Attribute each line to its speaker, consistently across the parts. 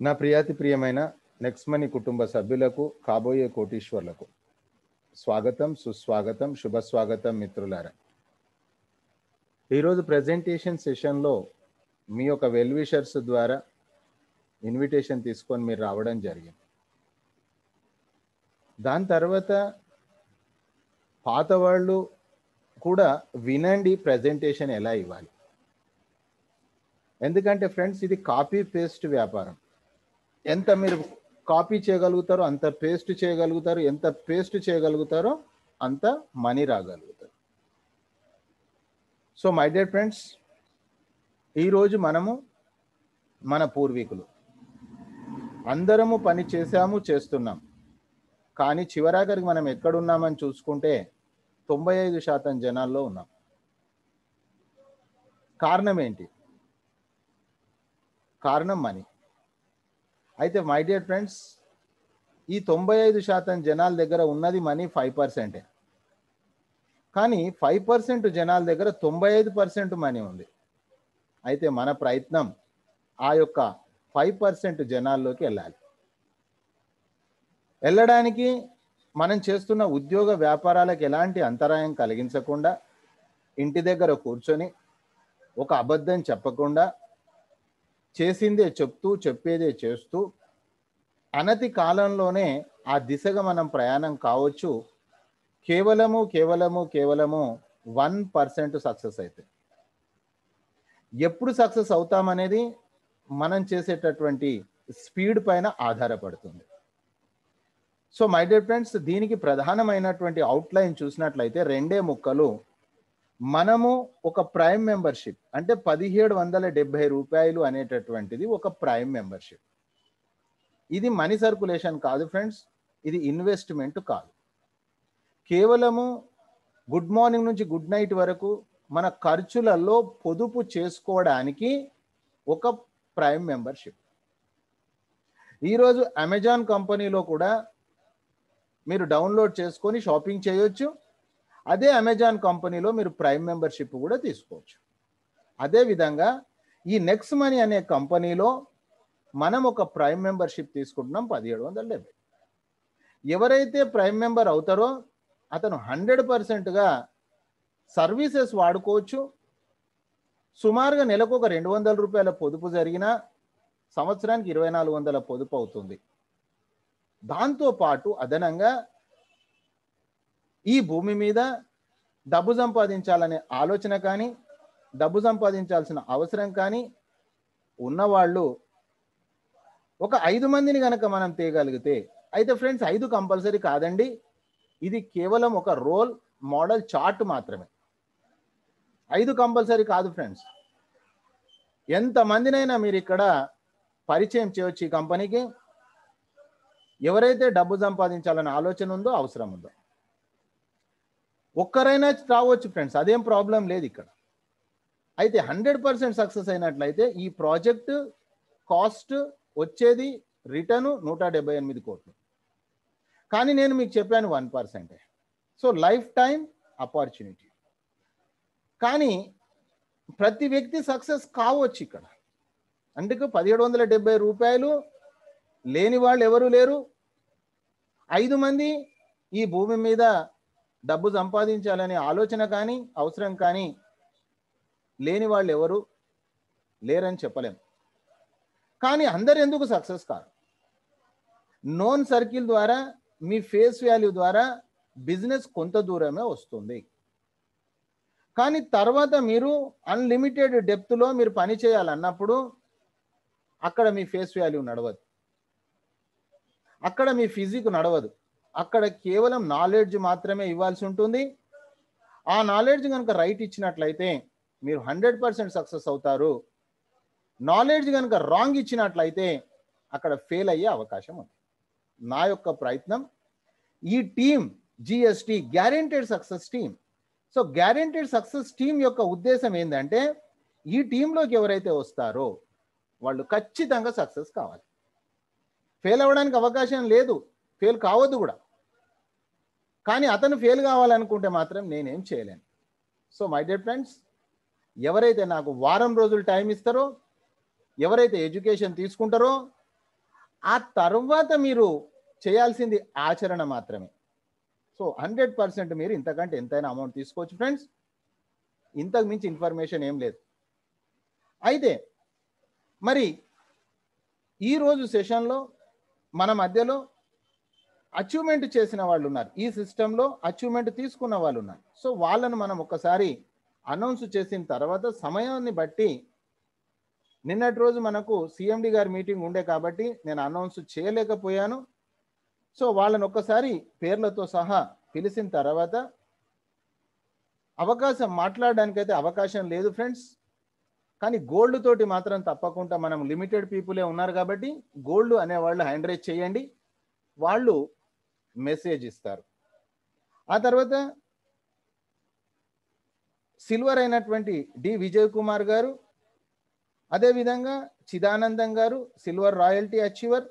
Speaker 1: నా ప్రియాతి ప్రియమైన నెక్స్మని కుటుంబ సభ్యులకు కాబోయే కోటీశ్వర్లకు. స్వాగతం సుస్వాగతం శుభ స్వాగతం మిత్రులారా. ఈరోజు ప్రజెంటేషన్ సెషన్లో మీ యొక్క వెల్విషర్స్ ద్వారా ఇన్విటేషన్ తీసుకొని మీరు రావడం జరిగింది. దాని తర్వాత పాత వాళ్ళు కూడా వినండి ప్రజెంటేషన్ ఎలా ఇవ్వాలి. ఎందుకంటే ఫ్రెండ్స్ ఇది కాపీ పేస్ట్ వ్యాపారం. ఎంత మీరు కాపీ చేయగలుగుతారో అంత పేస్ట్ చేయగలుగుతారు ఎంత పేస్ట్ చేయగలుగుతారో అంత మనీ రాగలుగుతారు. సో మై డియర్ ఫ్రెండ్స్ ఈరోజు మనము మన పూర్వీకులు. అందరము పని చేశాము చేస్తున్నాం. కానీ చివరాఖరికి మనం ఎక్కడున్నామని చూసుకుంటే తొంభై ఐదు శాతం జనాల్లో ఉన్నాం. కారణం ఏంటి? కారణం మనీ. అయితే మై డియర్ ఫ్రెండ్స్ ఈ తొంభై ఐదు శాతం జనాల దగ్గర ఉన్నది మనీ ఫైవ్ పర్సెంటే. కానీ ఫైవ్ పర్సెంట్ జనాల దగ్గర తొంభై ఐదు పర్సెంట్ మనీ ఉంది. అయితే మన ప్రయత్నం ఆ యొక్క ఫైవ్ పర్సెంట్ జనాల్లోకి వెళ్ళాలి. వెళ్ళడానికి మనం చేస్తున్న ఉద్యోగ వ్యాపారాలకు ఎలాంటి అంతరాయం కలిగించకుండా ఇంటి దగ్గర కూర్చొని ఒక అబద్ధం చెప్పకుండా చేసిందే చెప్తూ చెప్పేదే చేస్తూ అనతి కాలంలోనే ఆ దిశగా మనం ప్రయాణం కావచ్చు. కేవలము కేవలము కేవలము వన్ పర్సెంట్ సక్సెస్ అయితే. ఎప్పుడు సక్సెస్ అవుతామనేది మనం చేసేటటువంటి స్పీడ్ పైన ఆధారపడుతుంది. సో మై డియర్ ఫ్రెండ్స్ దీనికి ప్రధానమైనటువంటి అవుట్లైన్ చూసినట్లయితే రెండే ముక్కలు మనము ఒక ప్రైమ్ మెంబర్షిప్ అంటే పదిహేడు వందల డెబ్బై రూపాయలు అనేటటువంటిది ఒక ప్రైమ్ మెంబర్షిప్. ఇది మనీ సర్కులేషన్ కాదు ఫ్రెండ్స్ ఇది ఇన్వెస్ట్మెంట్ కాదు. కేవలము గుడ్ మార్నింగ్ నుంచి గుడ్ నైట్ వరకు మన ఖర్చులలో పొదుపు చేసుకోవడానికి ఒక ప్రైమ్ మెంబర్షిప్. ఈరోజు అమెజాన్ కంపెనీలో కూడా మీరు డౌన్లోడ్ చేసుకొని షాపింగ్ చేయొచ్చు. అదే అమెజాన్ కంపెనీలో మీరు ప్రైమ్ మెంబర్షిప్ కూడా తీసుకోవచ్చు. అదేవిధంగా ఈ నెక్స్ట్ మనీ అనే కంపెనీలో మనం ఒక ప్రైమ్ మెంబర్షిప్ తీసుకుంటున్నాం పదిహేడు వందల డెబ్బై. ఎవరైతే ప్రైమ్ మెంబర్ అవుతారో అతను హండ్రెడ్ పర్సెంట్గా సర్వీసెస్ వాడుకోవచ్చు. సుమారుగా నెలకు ఒక రెండు వందల రూపాయల పొదుపు జరిగిన సంవత్సరానికి ఇరవై నాలుగు వందల పొదుపు అవుతుంది. దాంతో పాటు అదనంగా ఈ భూమి మీద డబ్బు సంపాదించాలనే ఆలోచన కానీ డబ్బు సంపాదించాల్సిన అవసరం కానీ ఉన్నవాళ్ళు ఒక ఐదు మందిని కనుక మనం తేగలిగితే అయితే ఫ్రెండ్స్ ఐదు కంపల్సరీ కాదండి. ఇది కేవలం ఒక రోల్ మోడల్ చార్ట్ మాత్రమే. ఐదు కంపల్సరీ కాదు ఫ్రెండ్స్. ఎంతమందినైనా మీరు ఇక్కడ పరిచయం చేయొచ్చు ఈ కంపెనీకి. ఎవరైతే డబ్బు సంపాదించాలనే ఆలోచన ఉందో అవసరం ఉందో. ఒక్కరైనా రావచ్చు ఫ్రెండ్స్ అదేం ప్రాబ్లం లేదు ఇక్కడ. అయితే హండ్రెడ్ పర్సెంట్ సక్సెస్ అయినట్లయితే ఈ ప్రాజెక్ట్ కాస్ట్ వచ్చేది రిటర్న్ నూట డెబ్బై ఎనిమిది కోట్లు. కానీ నేను మీకు చెప్పాను వన్ పర్సెంటే. So life time opportunity. కానీ ప్రతి వ్యక్తి సక్సెస్ కావచ్చు ఇక్కడ. అందుకు పదిహేడు వందల డెబ్బై రూపాయలు లేని వాళ్ళు ఎవరు లేరు? ఐదు మంది ఈ భూమి మీద డబ్బు సంపాదించాలనే ఆలోచన కానీ అవసరం కానీ లేని వాళ్ళు ఎవరు లేరని చెప్పలేం. కానీ అందరు ఎందుకు సక్సెస్ కాదు నోన్ సర్కిల్ ద్వారా మీ ఫేస్ వాల్యూ ద్వారా బిజినెస్ కొంత దూరమే వస్తుంది. కానీ తర్వాత మీరు అన్లిమిటెడ్ డెప్త్లో మీరు పని చేయాలన్నప్పుడు అక్కడ మీ ఫేస్ వాల్యూ నడవదు. అక్కడ మీ ఫిజిక్ నడవదు. అక్కడ కేవలం నాలెడ్జ్ మాత్రమే ఇవ్వాల్సి ఉంటుంది. ఆ నాలెడ్జ్ కనుక రైట్ ఇచ్చినట్లయితే మీరు హండ్రెడ్ పర్సెంట్ సక్సెస్ అవుతారు. నాలెడ్జ్ కనుక రాంగ్ ఇచ్చినట్లయితే అక్కడ ఫెయిల్ అయ్యే అవకాశం ఉంది. నా యొక్క ప్రయత్నం ఈ team GST guaranteed success team so guaranteed success team యొక్క ఉద్దేశం ఏంటంటే ఈ టీంలోకి ఎవరైతే వస్తారో వాళ్ళు ఖచ్చితంగా సక్సెస్ కావాలి. ఫెయిల్ అవ్వడానికి అవకాశం లేదు. ఫెయిల్ కావద్దు కూడా. కానీ అతను ఫెయిల్ కావాలనుకుంటే మాత్రం నేనేం చేయలేను. సో మై డియర్ ఫ్రెండ్స్ ఎవరైతే నాకు వారం రోజులు టైం ఇస్తారో ఎవరైతే ఎడ్యుకేషన్ తీసుకుంటారో ఆ తర్వాత మీరు చేయాల్సింది ఆచరణ మాత్రమే. సో హండ్రెడ్ పర్సెంట్ మీరు ఇంతకంటే ఎంతైనా అమౌంట్ తీసుకోవచ్చు ఫ్రెండ్స్ ఇంతకు మించి ఇన్ఫర్మేషన్ ఏం లేదు. అయితే మరి ఈరోజు సెషన్లో మన మధ్యలో అచీవ్మెంట్ చేసిన వాళ్ళు ఉన్నారు ఈ సిస్టంలో అచీవ్మెంట్ తీసుకున్న వాళ్ళు ఉన్నారు సో వాళ్ళను మనం ఒకసారి అనౌన్స్ చేసిన తర్వాత సమయాన్ని బట్టి నిన్నటి రోజు మనకు సిఎండి గారి మీటింగ్ ఉండే కాబట్టి నేను అనౌన్స్ చేయలేకపోయాను. సో వాళ్ళని ఒక్కసారి పేర్లతో సహా పిలిచిన తర్వాత అవకాశం మాట్లాడడానికైతే అవకాశం లేదు ఫ్రెండ్స్. కానీ గోల్డ్ తోటి మాత్రం తప్పకుండా మనం లిమిటెడ్ పీపులే ఉన్నారు కాబట్టి గోల్డ్ అనే వాళ్ళు హ్యాండ్ చేయండి. వాళ్ళు మెసేజ్ ఇస్తారు. ఆ తర్వాత సిల్వర్ అయినటువంటి డి విజయ్ కుమార్ గారు అదేవిధంగా చిదానందం గారు silver royalty achiever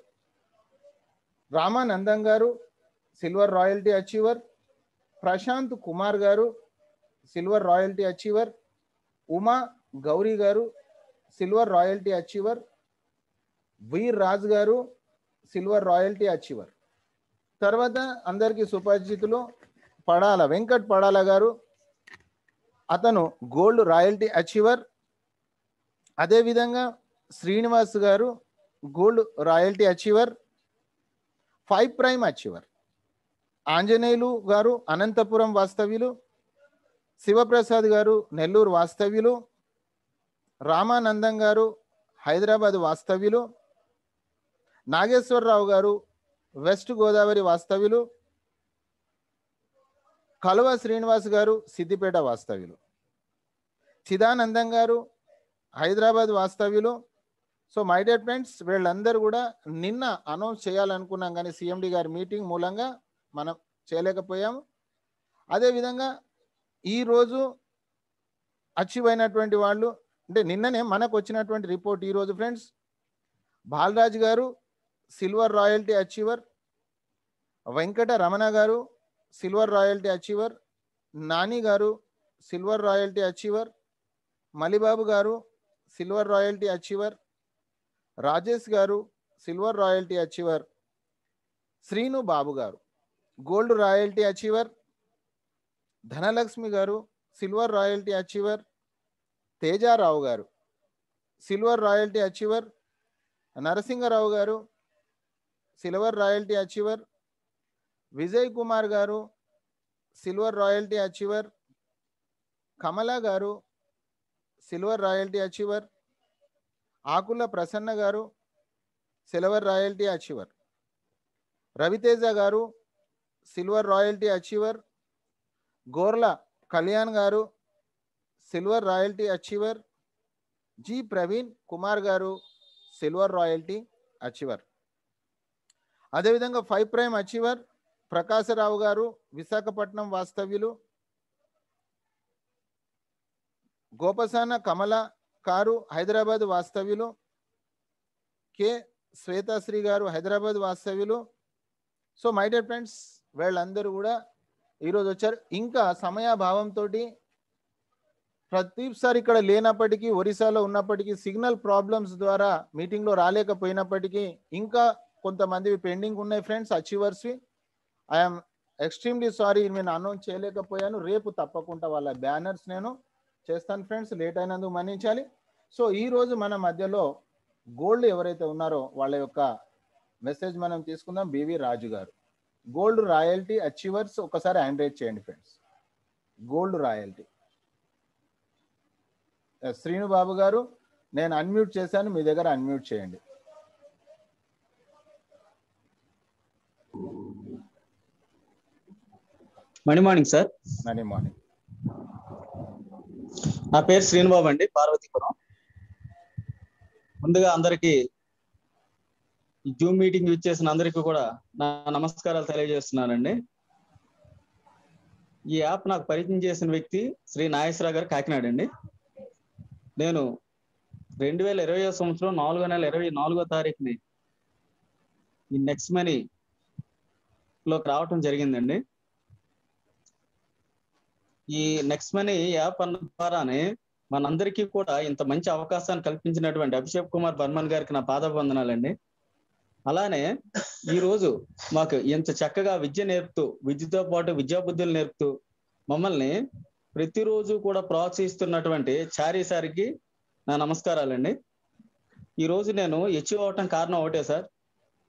Speaker 1: Ramanandam garu silver royalty achiever Prashant Kumar garu silver royalty achiever Uma Gauri garu silver royalty achiever Veer Raj garu silver royalty achiever. తర్వాత అందరికీ సుపరిచితులు పడాల వెంకట్ పడాల గారు అతను గోల్డ్ రాయల్టీ అచీవర్ అదేవిధంగా Srinivas garu gold royalty achiever five prime achiever Anjaneyulu garu Anantapuram వాస్తవ్యులు శివప్రసాద్ గారు నెల్లూరు వాస్తవ్యులు రామానందం గారు హైదరాబాద్ వాస్తవ్యులు నాగేశ్వరరావు గారు వెస్ట్ గోదావరి వాస్తవ్యులు కలువ శ్రీనివాస్ గారు సిద్దిపేట వాస్తవ్యులు చిదానందం గారు హైదరాబాద్ వాస్తవ్యులు. సో మై డియర్ ఫ్రెండ్స్ వీళ్ళందరూ కూడా నిన్న అనౌన్స్ చేయాలనుకున్నాం కానీ సిఎండి గారి మీటింగ్ మూలంగా మనం చేయలేకపోయాము. అదేవిధంగా ఈరోజు అచీవ్ అయినటువంటి వాళ్ళు అంటే నిన్ననే మనకు వచ్చినటువంటి రిపోర్ట్ ఈరోజు friends Balaraju garu silver royalty achiever Venkata Ramana garu silver royalty achiever Nani గారు సిల్వర్ రాయల్టీ అచీవర్ మలిబాబు గారు silver royalty achiever Rajesh garu silver royalty achiever Srinu Babu garu gold royalty achiever Dhanalakshmi గారు సిల్వర్ రాయల్టీ అచీవర్ తేజారావు గారు silver royalty achiever Narasimharao గారు silver royalty achiever Vijay Kumar గారు silver royalty achiever Kamala గారు silver royalty achiever Akula Prasanna గారు silver royalty achiever. Raviteja గారు silver royalty achiever Gorla Kalyan garu silver royalty achiever G Praveen Kumar garu silver royalty achiever. అదేవిధంగా five prime achiever Prakasarao garu Visakhapatnam వాస్తవ్యులు. గోపసాన కమల car Hyderabad వాస్తవ్యులు. K శ్వేతాశ్రీ గారు హైదరాబాద్ వాస్తవ్యులు. So my dear friends వీళ్ళందరూ కూడా ఈరోజు వచ్చారు. ఇంకా సమయాభావంతో ప్రతిసారి ఇక్కడ లేనప్పటికీ ఒరిస్సాలో ఉన్నప్పటికీ సిగ్నల్ ప్రాబ్లమ్స్ ద్వారా మీటింగ్లో రాలేకపోయినప్పటికీ ఇంకా కొంతమంది పెండింగ్ ఉన్నాయి ఫ్రెండ్స్ అచీవర్స్వి ఐఎమ్ ఎక్స్ట్రీమ్లీ సారీ నేను అనౌన్స్ చేయలేకపోయాను. రేపు తప్పకుండా వాళ్ళ బ్యానర్స్ నేను చేస్తాను ఫ్రెండ్స్ లేట్ అయినందుకు మన్నించాలి. సో ఈ రోజు మన మధ్యలో గోల్డ్ ఎవరైతే ఉన్నారో వాళ్ళ యొక్క మెసేజ్ మనం తీసుకుందాం. బివి రాజు గారు. గోల్డ్ రాయల్టీ అచీవర్స్ ఒకసారి హ్యాండ్రేట్ చేయండి friends. Gold royalty Srinu Babu garu నేను అన్మ్యూట్ చేశాను. మీ దగ్గర అన్మ్యూట్ చేయండి.
Speaker 2: Money morning sir.
Speaker 1: Money morning.
Speaker 2: నా పేరు శ్రీనుబాబు అండి పార్వతీపురం. ముందుగా అందరికి జూమ్ మీటింగ్ యూజ్ చేసిన అందరికీ కూడా నా నమస్కారాలు తెలియజేస్తున్నానండి. ఈ యాప్ నాకు పరిచయం చేసిన వ్యక్తి శ్రీ నాగేశ్వరరావు గారు కాకినాడ అండి. నేను రెండు వేల ఇరవై సంవత్సరం నాలుగో నెల ఇరవై నాలుగో తారీఖుని ఈ నెక్స్ట్ మనీ లోకి రావటం జరిగిందండి. ఈ నెక్స్ట్ మనీ యాప్ అన్న ద్వారానే మనందరికీ కూడా ఇంత మంచి అవకాశాన్ని కల్పించినటువంటి అభిషేక్ కుమార్ బర్మన్ గారికి నా పాదవందనాలండి. అలానే ఈ రోజు మాకు ఇంత చక్కగా విద్య నేర్పుతూ విద్యతో పాటు విద్యాబుద్ధులు నేర్పుతూ మమ్మల్ని ప్రతిరోజు కూడా ప్రోత్సహిస్తున్నటువంటి చారీ సార్కి నా నమస్కారాలండి. ఈ రోజు నేను ఎచ్చి అవటం కారణం ఒకటే సార్.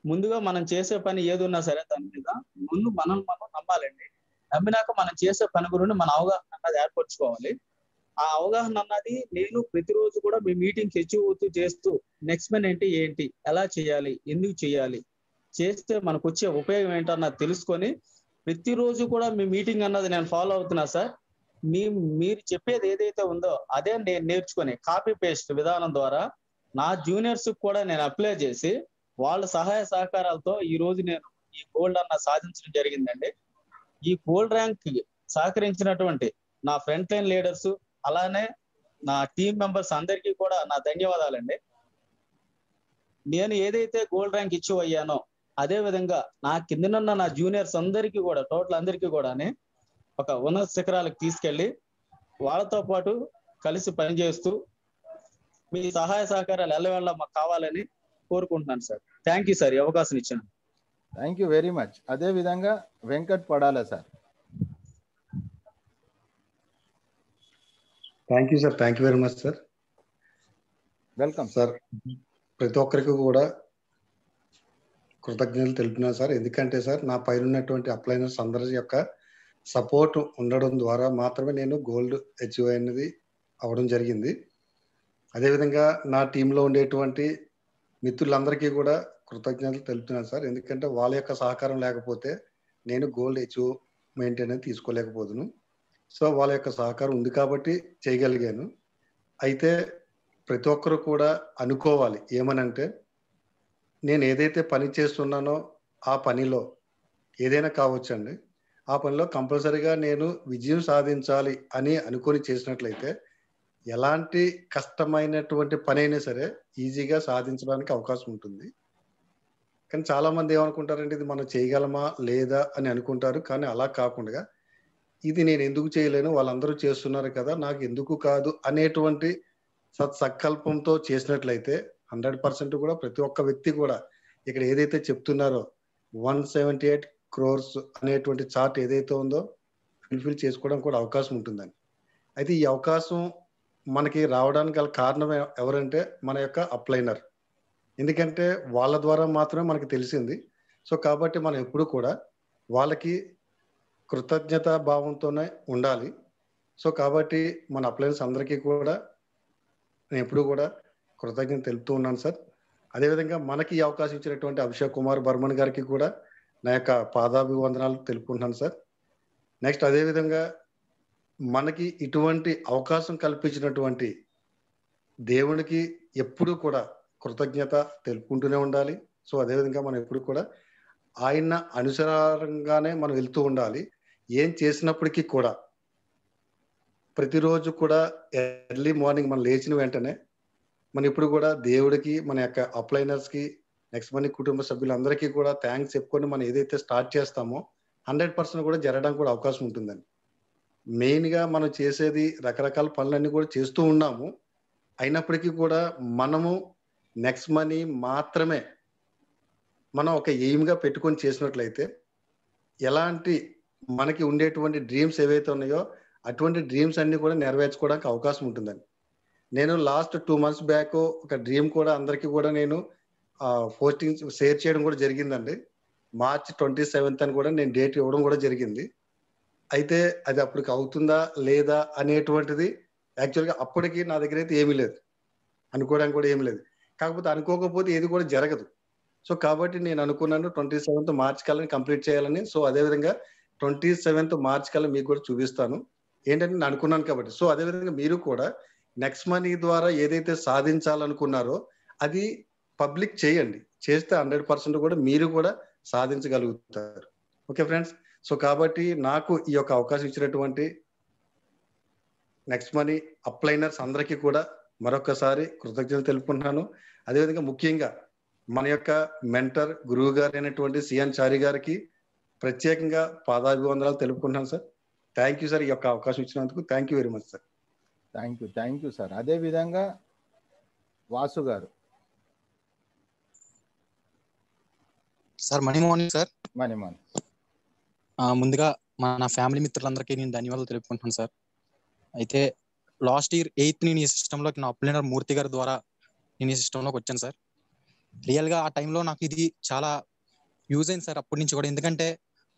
Speaker 2: ముందుగా మనం చేసే పని ఏదున్నా సరే దాని మీద ముందు మనం మనం నమ్మాలండి. నమ్మినాక మనం చేసే పని గురించి మన అవగాహన అన్నది ఏర్పరచుకోవాలి. ఆ అవగాహన అన్నది నేను ప్రతిరోజు కూడా మీ మీటింగ్స్ హెచ్చుతూ చేస్తూ నెక్స్ట్ మెన్ ఏంటి ఏంటి? ఎలా చేయాలి? ఎందుకు చేయాలి? చేస్తే మనకు వచ్చే ఉపయోగం ఏంటన్నది తెలుసుకొని ప్రతిరోజు కూడా మీ మీటింగ్ అన్నది నేను ఫాలో అవుతున్నా సార్. మీ మీరు చెప్పేది ఏదైతే ఉందో అదే నేను నేర్చుకొని కాపీ పేస్ట్ విధానం ద్వారా నా జూనియర్స్ కూడా నేను అప్లై చేసి వాళ్ళ సహాయ సహకారాలతో ఈ రోజు నేను ఈ గోల్డ్ అన్న సాధించడం జరిగిందండి. ఈ గోల్డ్ ర్యాంక్ సహకరించినటువంటి నా ఫ్రంట్ లైన్ లీడర్స్ అలానే నా టీం మెంబర్స్ అందరికీ కూడా నా ధన్యవాదాలండి. నేను ఏదైతే గోల్డ్ ర్యాంక్ ఇచ్చి అయ్యానో అదే విధంగా నా కిందనున్న నా జూనియర్స్ అందరికీ కూడా టోటల్ అందరికీ కూడానే ఒక ఉన్నత శిఖరాలకు తీసుకెళ్ళి వాళ్ళతో పాటు కలిసి పనిచేస్తూ మీ సహాయ సహకారాలు ఎల్లవేళ్ళ మాకు కావాలని కోరుకుంటున్నాను సార్. థ్యాంక్ యూ సార్ ఈ అవకాశం ఇచ్చాను
Speaker 1: థ్యాంక్ యూ వెరీ మచ్ అదే విధంగా Venkat Padala sir.
Speaker 3: Thank you sir thank you very much sir
Speaker 1: welcome
Speaker 3: sir ప్రతి ఒక్కరికి కూడా కృతజ్ఞతలు తెలిపినాను సార్ ఎందుకంటే సార్ నా పైన ఉన్నటువంటి అప్లైనర్స్ అందరి యొక్క సపోర్ట్ ఉండడం ద్వారా మాత్రమే నేను గోల్డ్ అచీవ్ అయినది అవడం జరిగింది. అదేవిధంగా నా టీంలో ఉండేటువంటి మిత్రులందరికీ కూడా కృతజ్ఞతలు తెలుపుతున్నాను సార్. ఎందుకంటే వాళ్ళ యొక్క సహకారం లేకపోతే నేను గోల్డ్ అచీవ్మెంట్ మెయింటైన్ తీసుకోలేకపోదును. సో వాళ్ళ యొక్క సహకారం ఉంది కాబట్టి చేయగలిగాను. అయితే ప్రతి ఒక్కరు కూడా అనుకోవాలి. ఏమనంటే నేను ఏదైతే పని చేస్తున్నానో ఆ పనిలో ఏదైనా కావచ్చండి ఆ పనిలో కంపల్సరీగా నేను విజయం సాధించాలి అని అనుకొని చేసినట్లయితే ఎలాంటి కష్టమైనటువంటి పని అయినా సరే ఈజీగా సాధించడానికి అవకాశం ఉంటుంది. కానీ చాలా మంది ఏమనుకుంటారంటే ఇది మనం చేయగలమా లేదా? అని అనుకుంటారు. కానీ అలా కాకుండా ఇది నేను ఎందుకు చేయలేను? వాళ్ళందరూ చేస్తున్నారు కదా నాకు ఎందుకు కాదు? అనేటువంటి సత్సంకల్పంతో చేసినట్లయితే హండ్రెడ్ పర్సెంట్ కూడా ప్రతి ఒక్క వ్యక్తి కూడా ఇక్కడ ఏదైతే చెప్తున్నారో వన్ సెవెంటీ ఎయిట్ క్రోర్స్ అనేటువంటి చార్ట్ ఏదైతే ఉందో ఫుల్ఫిల్ చేసుకోవడం కూడా అవకాశం ఉంటుందని అయితే ఈ అవకాశం మనకి రావడానికి గల కారణం ఎవరంటే మన యొక్క అప్లైనర్. ఎందుకంటే వాళ్ళ ద్వారా మాత్రమే మనకి తెలిసింది. సో కాబట్టి మనం ఎప్పుడు కూడా వాళ్ళకి కృతజ్ఞత భావంతోనే ఉండాలి. సో కాబట్టి మన అప్లయన్స్ అందరికీ కూడా నేను ఎప్పుడు కూడా కృతజ్ఞత తెలుపుతూ ఉన్నాను సార్. అదేవిధంగా మనకి ఈ అవకాశం ఇచ్చినటువంటి అభిషేక్ కుమార్ బర్మన్ గారికి కూడా నా యొక్క పాదాభివందనాలు తెలుపుకుంటున్నాను సార్. నెక్స్ట్ అదేవిధంగా మనకి ఇటువంటి అవకాశం కల్పించినటువంటి దేవునికి ఎప్పుడూ కూడా కృతజ్ఞత తెలుపుకుంటూనే ఉండాలి. సో అదేవిధంగా మనం ఎప్పుడు కూడా ఆయన అనుసరంగానే మనం వెళ్తూ ఉండాలి. ఏం చేసినప్పటికీ కూడా ప్రతిరోజు కూడా ఎర్లీ మార్నింగ్ మనం లేచిన వెంటనే మనం ఇప్పుడు కూడా దేవుడికి మన యొక్క అప్లైనర్స్కి నెక్స్ట్ మన కుటుంబ సభ్యులందరికీ కూడా థ్యాంక్స్ చెప్పుకొని మనం ఏదైతే స్టార్ట్ చేస్తామో హండ్రెడ్ పర్సెంట్ కూడా జరగడానికి కూడా అవకాశం ఉంటుందని మెయిన్గా మనం చేసేది రకరకాల పనులన్నీ కూడా చేస్తూ ఉన్నాము. అయినప్పటికీ కూడా మనము నెక్స్ట్ మనీ మాత్రమే మనం ఒక ఎయిమ్గా పెట్టుకొని చేసినట్లయితే ఎలాంటి మనకి ఉండేటువంటి డ్రీమ్స్ ఏవైతే ఉన్నాయో అటువంటి డ్రీమ్స్ అన్ని కూడా నెరవేర్చుకోవడానికి అవకాశం ఉంటుందని నేను లాస్ట్ టూ మంత్స్ బ్యాక్ ఒక డ్రీమ్ కూడా అందరికీ కూడా నేను పోస్టింగ్ షేర్ చేయడం కూడా జరిగిందండి. మార్చ్ ట్వంటీ సెవెంత్ అని కూడా నేను డేట్ ఇవ్వడం కూడా జరిగింది. అయితే అది అప్పటికి అవుతుందా లేదా అనేటువంటిది యాక్చువల్గా అప్పటికి నా దగ్గర అయితే ఏమీ లేదు. అనుకోవడానికి కూడా ఏమీ లేదు. కాకపోతే అనుకోకపోతే ఏది కూడా జరగదు. సో కాబట్టి నేను అనుకున్నాను ట్వంటీ సెవెంత్ మార్చ్ కల్లా కంప్లీట్ చేయాలని. సో అదేవిధంగా ట్వంటీ సెవెంత్ మార్చ్ కల్లా మీకు కూడా చూపిస్తాను. ఏంటంటే నేను అనుకున్నాను కాబట్టి. సో అదేవిధంగా మీరు కూడా నెక్స్ట్ మనీ ద్వారా ఏదైతే సాధించాలనుకున్నారో అది పబ్లిక్ చేయండి. చేస్తే హండ్రెడ్ పర్సెంట్ కూడా మీరు కూడా సాధించగలుగుతారు. Okay friends? సో కాబట్టి నాకు ఈ యొక్క అవకాశం ఇచ్చినటువంటి నెక్స్ట్ మనీ అప్లైనర్స్ అందరికీ కూడా మరొకసారి కృతజ్ఞతలు తెలుపుకుంటున్నాను. అదేవిధంగా ముఖ్యంగా మన యొక్క మెంటర్ గురువు గారు అయినటువంటి సిఎన్ చారి గారికి ప్రత్యేకంగా పాదాభివందనాలు తెలుపుకుంటున్నాను సార్. థ్యాంక్ యూ సార్ ఈ యొక్క అవకాశం ఇచ్చినందుకు. Thank you very much sir
Speaker 1: thank you thank you sir అదేవిధంగా Vasu garu.
Speaker 4: Sir money morning sir
Speaker 1: Manimohan
Speaker 4: ఆ, ముందుగా మన ఫ్యామిలీ మిత్రులందరికీ నేను ధన్యవాదాలు తెలుపుకుంటున్నాను సార్ అయితే లాస్ట్ ఇయర్ ఎయిత్ నేను ఈ సిస్టంలోకి నా అప్లైనర్ మూర్తి గారి ద్వారా నేను ఈ సిస్టంలోకి వచ్చాను సార్. రియల్గా ఆ టైంలో నాకు ఇది చాలా యూజ్ అయింది సార్ అప్పటి నుంచి కూడా. ఎందుకంటే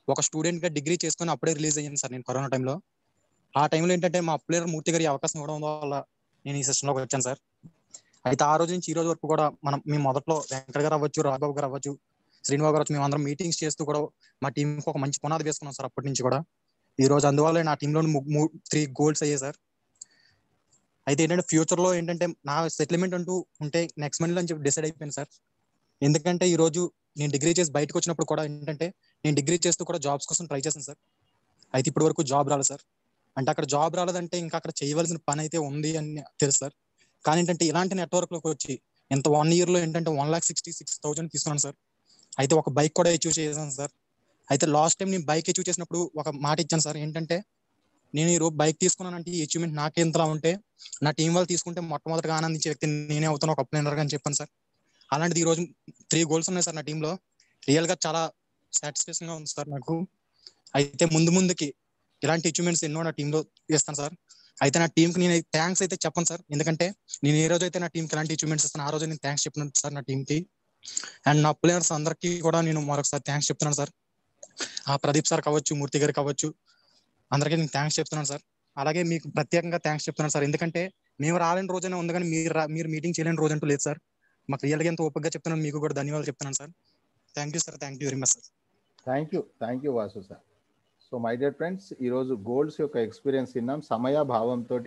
Speaker 4: ఒక స్టూడెంట్గా డిగ్రీ చేసుకొని అప్పుడే రిలీజ్ అయ్యాను సార్ నేను కరోనా టైంలో. ఆ టైంలో ఏంటంటే మా అప్లైనర్ మూర్తి గారి అవకాశం ఇవ్వడం వల్ల నేను ఈ సిస్టంలోకి వచ్చాను సార్. అయితే ఆ రోజు నుంచి ఈ రోజు వరకు కూడా మనం మేము మొదట్లో వెంకట గారు అవ్వచ్చు రాఘవ్ గారు అవ్వచ్చు శ్రీనివాస్ గారు మేము అందరం మీటింగ్స్ చేస్తూ కూడా మా టీంకి ఒక మంచి పునాది వేసుకున్నాం సార్ అప్పటి నుంచి కూడా. ఈ రోజు అందువల్ల నా టీంలో త్రీ గోల్స్ అయ్యాయి సార్. అయితే ఏంటంటే ఫ్యూచర్లో ఏంటంటే నా సెటిల్మెంట్ అంటూ ఉంటే నెక్స్ట్ మంత్ అని చెప్పి డిసైడ్ అయిపోయింది సార్ ఎందుకంటే ఈ రోజు నేను డిగ్రీ చేసి బయటకు వచ్చినప్పుడు కూడా ఏంటంటే నేను డిగ్రీ చేస్తూ కూడా జాబ్స్ కోసం ట్రై చేశాను సార్ అయితే ఇప్పటి వరకు జాబ్ రాలేదు సార్ అంటే అక్కడ జాబ్ రాలేదంటే ఇంకా అక్కడ చేయవలసిన పని అయితే ఉంది అని తెలుసు సార్ కానీ ఏంటంటే ఇలాంటి నెట్వర్క్లోకి వచ్చి ఇంత వన్ ఇయర్లో ఏంటంటే one lakh sixty six thousand తీసుకున్నాను సార్ అయితే ఒక బైక్ కూడా అచీవ్ చేశాను సార్ అయితే లాస్ట్ టైం నేను బైక్ అచీవ్ చేసినప్పుడు ఒక మాట ఇచ్చాను సార్ ఏంటంటే నేను ఈ రోజు బైక్ తీసుకున్నానంటే ఈ అచీవ్మెంట్ నాకే ఇంతలా ఉంటే నా టీం వాళ్ళు తీసుకుంటే మొట్టమొదటిగా ఆనందించే వ్యక్తి నేనే అవుతాను ఒక అప్లైనర్ అని చెప్పాను సార్. అలాంటిది ఈ రోజు త్రీ గోల్స్ ఉన్నాయి సార్ నా టీంలో రియల్గా చాలా సాటిస్ఫాక్షన్గా ఉంది సార్ నాకు. అయితే ముందు ముందుకి ఇలాంటి అచీవ్మెంట్స్ ఎన్నో నా టీంలో ఇస్తాను సార్. అయితే నా టీంకి నేను థ్యాంక్స్ అయితే చెప్పను సార్. ఎందుకంటే నేను ఏ రోజు అయితే నా టీంకి ఎలాంటి అచీవ్మెంట్స్ ఇస్తాను ఆ రోజు నేను థ్యాంక్స్ చెప్పినాను సార్ నా టీంకి అండ్ నా ప్లేయర్స్ అందరికీ కూడా నేను మరొకసారి థ్యాంక్స్ చెప్తున్నాను సార్. ఆ ప్రదీప్ సార్ కావచ్చు మూర్తి గారు కావచ్చు అందరికీ నేను థ్యాంక్స్ చెప్తున్నాను సార్. అలాగే మీకు ప్రత్యేకంగా థ్యాంక్స్ చెప్తున్నాను సార్. ఎందుకంటే మేము రాలేని రోజైనా ఉంది కానీ మీరు మీరు మీటింగ్ చేయలేని రోజు అంటూ లేదు సార్. మాకు రియల్గా ఎంత ఓపికగా చెప్తున్నాను మీకు కూడా ధన్యవాదాలు చెప్తున్నాను sir. Thank you sir thank you very much sir
Speaker 1: thank you thank you Vasu sir so my dear friends ఈరోజు గోల్డ్స్ యొక్క ఎక్స్పీరియన్స్ విన్నాం. సమయాభావంతో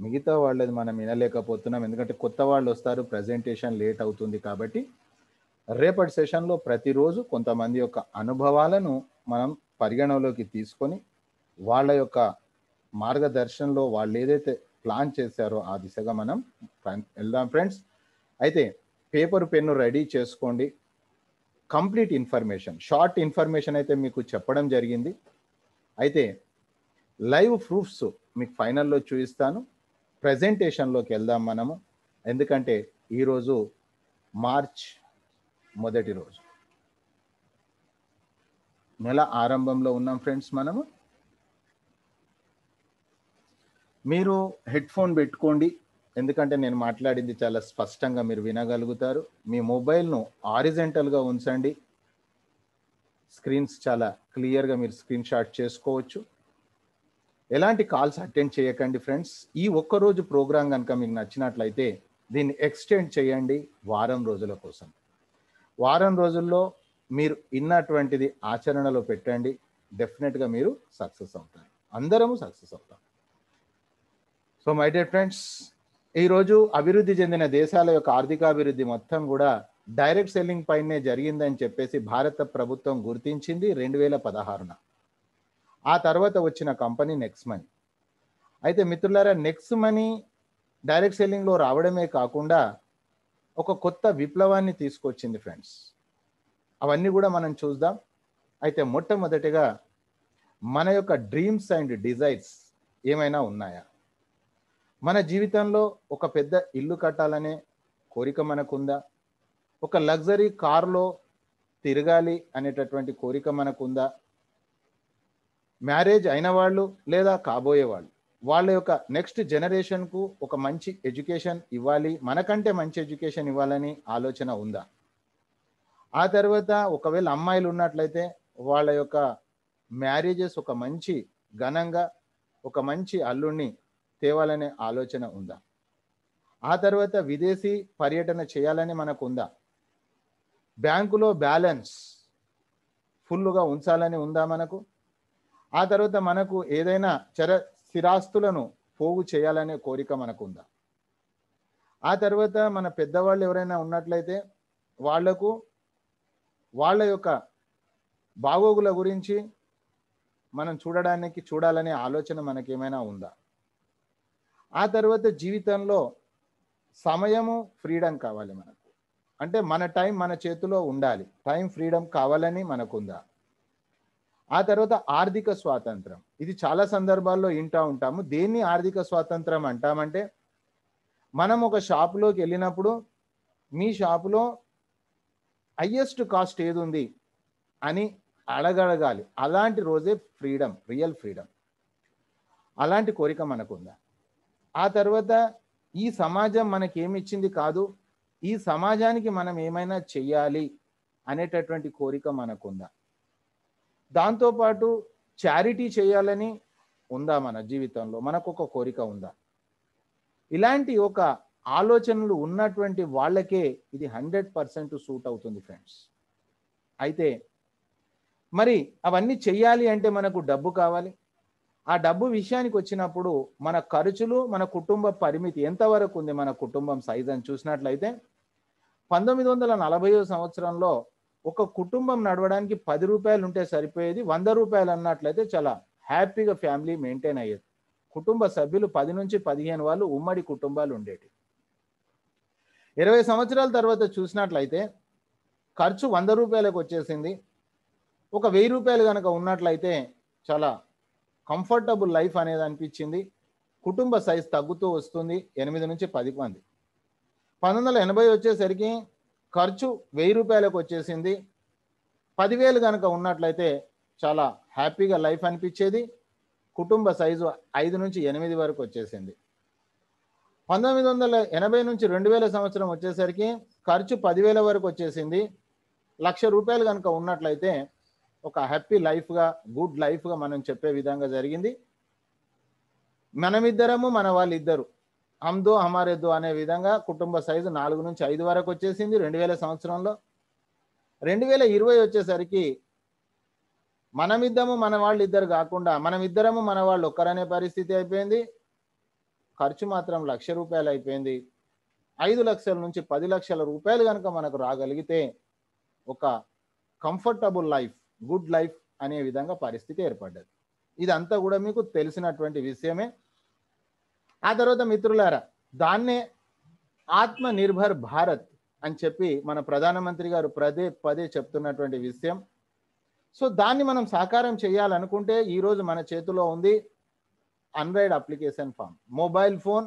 Speaker 1: మిగతా వాళ్ళది మనం వినలేకపోతున్నాం. ఎందుకంటే కొత్త వాళ్ళు వస్తారు ప్రజెంటేషన్ లేట్ అవుతుంది కాబట్టి రేపటి సెషన్లో ప్రతిరోజు కొంతమంది యొక్క అనుభవాలను మనం పరిగణలోకి తీసుకొని వాళ్ళ యొక్క మార్గదర్శనంలో వాళ్ళు ఏదైతే ప్లాన్ చేశారో ఆ దిశగా మనం వెళ్దాం ఫ్రెండ్స్. అయితే పేపర్ పెన్ను రెడీ చేసుకోండి. కంప్లీట్ ఇన్ఫర్మేషన్ షార్ట్ ఇన్ఫర్మేషన్ అయితే మీకు చెప్పడం జరిగింది. అయితే లైవ్ ప్రూఫ్స్ మీకు ఫైనల్లో చూపిస్తాను. ప్రజెంటేషన్లోకి వెళ్దాం మనము. ఎందుకంటే ఈరోజు మార్చ్ మొదటి రోజు. నెల ఆరంభంలో ఉన్నాం ఫ్రెండ్స్ మనము. మీరు హెడ్ ఫోన్ పెట్టుకోండి. ఎందుకంటే నేను మాట్లాడింది చాలా స్పష్టంగా మీరు వినగలుగుతారు. మీ మొబైల్ను ఆరిజెంటల్గా ఉంచండి. స్క్రీన్స్ చాలా క్లియర్గా మీరు స్క్రీన్ షాట్ చేసుకోవచ్చు. ఎలాంటి కాల్స్ అటెండ్ చేయకండి ఫ్రెండ్స్. ఈ ఒక్కరోజు ప్రోగ్రాం కనుక మీకు నచ్చినట్లయితే దీన్ని ఎక్స్టెండ్ చేయండి వారం రోజుల కోసం. వారం రోజుల్లో మీరు ఇన్నటువంటిది ఆచరణలో పెట్టండి. డెఫినెట్గా మీరు సక్సెస్ అవుతారు. అందరము సక్సెస్ అవుతాం సో మై డియర్ ఫ్రెండ్స్ ఈరోజు అభివృద్ధి చెందిన దేశాల యొక్క ఆర్థికాభివృద్ధి మొత్తం కూడా డైరెక్ట్ సెల్లింగ్ పైనే జరిగిందని చెప్పేసి భారత ప్రభుత్వం గుర్తించింది రెండు వేల పదహారున. ఆ తర్వాత వచ్చిన కంపెనీ నెక్స్ట్ మనీ అయితే మిత్రులారా నెక్స్ట్ మనీ డైరెక్ట్ సెల్లింగ్లో రావడమే కాకుండా ఒక కొత్త విప్లవాన్ని తీసుకొచ్చింది ఫ్రెండ్స్ అవన్నీ కూడా మనం చూద్దాం. అయితే మొట్టమొదటిగా మన యొక్క డ్రీమ్స్ అండ్ డిజైర్స్ ఏమైనా ఉన్నాయా? మన జీవితంలో ఒక పెద్ద ఇల్లు కట్టాలనే కోరిక మనకుందా? ఒక లగ్జరీ కారులో తిరగాలి అనేటటువంటి కోరిక మనకుందా? మ్యారేజ్ అయిన వాళ్ళు లేదా కాబోయే వాళ్ళు? వాళ్ళ యొక్క నెక్స్ట్ జనరేషన్కు ఒక మంచి ఎడ్యుకేషన్ ఇవ్వాలి మనకంటే మంచి ఎడ్యుకేషన్ ఇవ్వాలని ఆలోచన ఉందా? ఆ తర్వాత ఒకవేళ అమ్మాయిలు ఉన్నట్లయితే వాళ్ళ యొక్క మ్యారేజెస్ ఒక మంచి ఘనంగా ఒక మంచి అల్లుణ్ణి తేవాలనే ఆలోచన ఉందా? ఆ తర్వాత విదేశీ పర్యటన చేయాలని మనకు ఉందా బ్యాంకులో బ్యాలెన్స్ ఫుల్గా ఉంచాలని ఉందా మనకు? ఆ తర్వాత మనకు ఏదైనా చర స్థిరాస్తులను పోగు చేయాలనే కోరిక మనకు ఉందా ఆ తర్వాత మన పెద్దవాళ్ళు ఎవరైనా ఉన్నట్లయితే వాళ్ళకు వాళ్ళ యొక్క బాగోగుల గురించి మనం చూడడానికి చూడాలనే ఆలోచన మనకేమైనా ఉందా? ఆ తర్వాత జీవితంలో సమయము ఫ్రీడమ్ కావాలి మనకు. అంటే మన టైం మన చేతిలో ఉండాలి. టైం ఫ్రీడమ్ కావాలని మనకుందా? ఆ తర్వాత ఆర్థిక స్వాతంత్రం. ఇది చాలా సందర్భాల్లో వింటా ఉంటాము. దేన్ని ఆర్థిక స్వాతంత్రం అంటామంటే మనం ఒక షాపులోకి వెళ్ళినప్పుడు మీ షాపులో హయ్యెస్ట్ కాస్ట్ ఏది ఉంది అని అడగడగాలి. అలాంటి రోజే ఫ్రీడమ్ రియల్ ఫ్రీడమ్. అలాంటి కోరిక మనకుందా? ఆ తర్వాత ఈ సమాజం మనకి ఏమి ఇచ్చింది కాదు ఈ సమాజానికి మనం ఏమైనా చెయ్యాలి అనేటటువంటి కోరిక మనకుందా? దాంతోపాటు చారిటీ చేయాలని ఉందా మన జీవితంలో? మనకు ఒక కోరిక ఉందా? ఇలాంటి ఒక ఆలోచనలు ఉన్నటువంటి వాళ్ళకే ఇది హండ్రెడ్ పర్సెంట్ సూట్ అవుతుంది ఫ్రెండ్స్. అయితే మరి అవన్నీ చెయ్యాలి అంటే మనకు డబ్బు కావాలి? ఆ డబ్బు విషయానికి వచ్చినప్పుడు మన ఖర్చులు మన కుటుంబ పరిమితి ఎంతవరకు ఉంది మన కుటుంబం సైజ్ అని చూసినట్లయితే పంతొమ్మిది వందల నలభై సంవత్సరంలో ఒక కుటుంబం నడవడానికి పది రూపాయలు ఉంటే సరిపోయేది వంద రూపాయలు అన్నట్లయితే చాలా హ్యాపీగా ఫ్యామిలీ మెయింటైన్ అయ్యేది. కుటుంబ సభ్యులు పది నుంచి పదిహేను వాళ్ళు ఉమ్మడి కుటుంబాలు ఉండేవి ఇరవై సంవత్సరాల తర్వాత చూసినట్లయితే ఖర్చు వంద రూపాయలకు వచ్చేసింది. ఒక వెయ్యి రూపాయలు కనుక ఉన్నట్లయితే చాలా కంఫర్టబుల్ లైఫ్ అనేది అనిపించింది. కుటుంబ సైజ్ తగ్గుతూ వస్తుంది. ఎనిమిది నుంచి పది మంది. పంతొమ్మిది వందల ఎనభై వచ్చేసరికి ఖర్చు వెయ్యి రూపాయలకు వచ్చేసింది. పదివేలు కనుక ఉన్నట్లయితే చాలా హ్యాపీగా లైఫ్ అనిపించేది. కుటుంబ సైజు ఐదు నుంచి ఎనిమిది వరకు వచ్చేసింది. పంతొమ్మిది వందల ఎనభై నుంచి రెండు వేల సంవత్సరం వచ్చేసరికి ఖర్చు పదివేల వరకు వచ్చేసింది. లక్ష రూపాయలు కనుక ఉన్నట్లయితే ఒక హ్యాపీ లైఫ్గా గుడ్ లైఫ్గా మనం చెప్పే విధంగా జరిగింది. మనమిద్దరము మన వాళ్ళిద్దరు. హమ్దో హమారెద్దు అనే విధంగా కుటుంబ సైజు నాలుగు నుంచి ఐదు వరకు వచ్చేసింది రెండు వేల సంవత్సరంలో. రెండు వేల ఇరవై వచ్చేసరికి మనమిద్దము మన వాళ్ళు ఇద్దరు కాకుండా మనమిద్దరము మన వాళ్ళు ఒక్కరనే పరిస్థితి అయిపోయింది. ఖర్చు మాత్రం లక్ష రూపాయలు అయిపోయింది. ఐదు లక్షల నుంచి పది లక్షల రూపాయలు కనుక మనకు రాగలిగితే ఒక కంఫర్టబుల్ లైఫ్ గుడ్ లైఫ్ అనే విధంగా పరిస్థితి ఏర్పడ్డది. ఇదంతా కూడా మీకు తెలిసినటువంటి విషయమే. ఆ తర్వాత మిత్రులారా దాన్నే ఆత్మ నిర్భర్ భారత్ అని చెప్పి మన ప్రధానమంత్రి గారు పదే పదే చెప్తున్నటువంటి విషయం. సో దాన్ని మనం సాకారం చేయాలనుకుంటే ఈరోజు మన చేతిలో ఉంది android application form mobile phone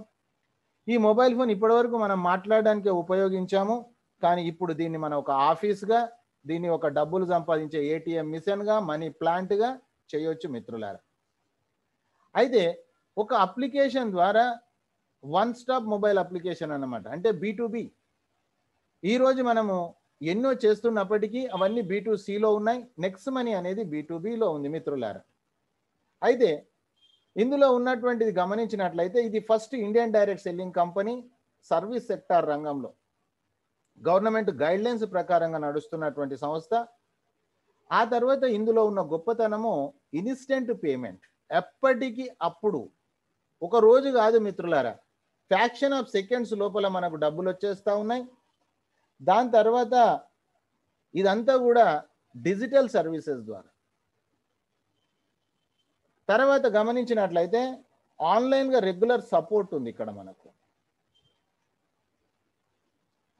Speaker 1: ఈ మొబైల్ ఫోన్ ఇప్పటివరకు మనం మాట్లాడడానికి ఉపయోగించాము. కానీ ఇప్పుడు దీన్ని మనం ఒక ఆఫీస్గా దీన్ని ఒక డబ్బులు సంపాదించే ఏటీఎం మిషన్గా మనీ ప్లాంట్గా చేయొచ్చు మిత్రులారా. అయితే ఒక అప్లికేషన్ ద్వారా వన్ స్టాప్ మొబైల్ అప్లికేషన్ అన్నమాట. అంటే బీ ఈరోజు మనము ఎన్నో చేస్తున్నప్పటికీ అవన్నీ బీ ఉన్నాయి. నెక్స్ట్ మనీ అనేది బీ ఉంది మిత్రులారా. అయితే ఇందులో ఉన్నటువంటిది గమనించినట్లయితే ఇది first Indian direct selling company service sector రంగంలో. గవర్నమెంట్ గైడ్లైన్స్ ప్రకారంగా నడుస్తున్నటువంటి సంస్థ. ఆ తర్వాత ఇందులో ఉన్న గొప్పతనము ఇన్స్టెంట్ పేమెంట్. ఎప్పటికీ అప్పుడు. ఒక రోజు కాదు మిత్రులారా. ఫ్యాక్షన్ ఆఫ్ సెకండ్స్ లోపల మనకు డబ్బులు వచ్చేస్తూ ఉన్నాయి. దాని తర్వాత ఇదంతా కూడా డిజిటల్ సర్వీసెస్ ద్వారా. తర్వాత గమనించినట్లయితే ఆన్లైన్గా రెగ్యులర్ సపోర్ట్ ఉంది ఇక్కడ మనకు.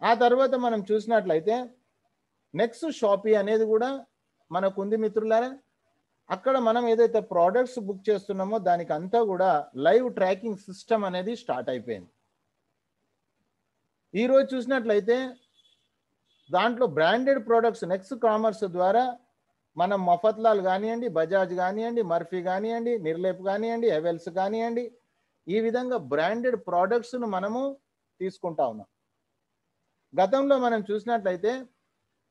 Speaker 1: ఆ తర్వాత మనం చూసినట్లయితే నెక్స్ట్ షాపీ అనేది కూడా మనకు ఉంది మిత్రులారా. అక్కడ మనం ఏదైతే ప్రోడక్ట్స్ బుక్ చేస్తున్నామో దానికి అంతా కూడా లైవ్ ట్రాకింగ్ సిస్టమ్ అనేది స్టార్ట్ అయిపోయింది. ఈరోజు చూసినట్లయితే దాంట్లో బ్రాండెడ్ ప్రోడక్ట్స్ నెక్స్ట్ కామర్స్ ద్వారా మనం మఫత్లాల్ కానివ్వండి బజాజ్ కానివ్వండి మర్ఫీ కానివ్వండి నిర్లేప్ కానివ్వండి ఎవెల్స్ కానివ్వండి ఈ విధంగా బ్రాండెడ్ ప్రోడక్ట్స్ను మనము తీసుకుంటా ఉన్నాం. గతంలో మనం చూసినట్లయితే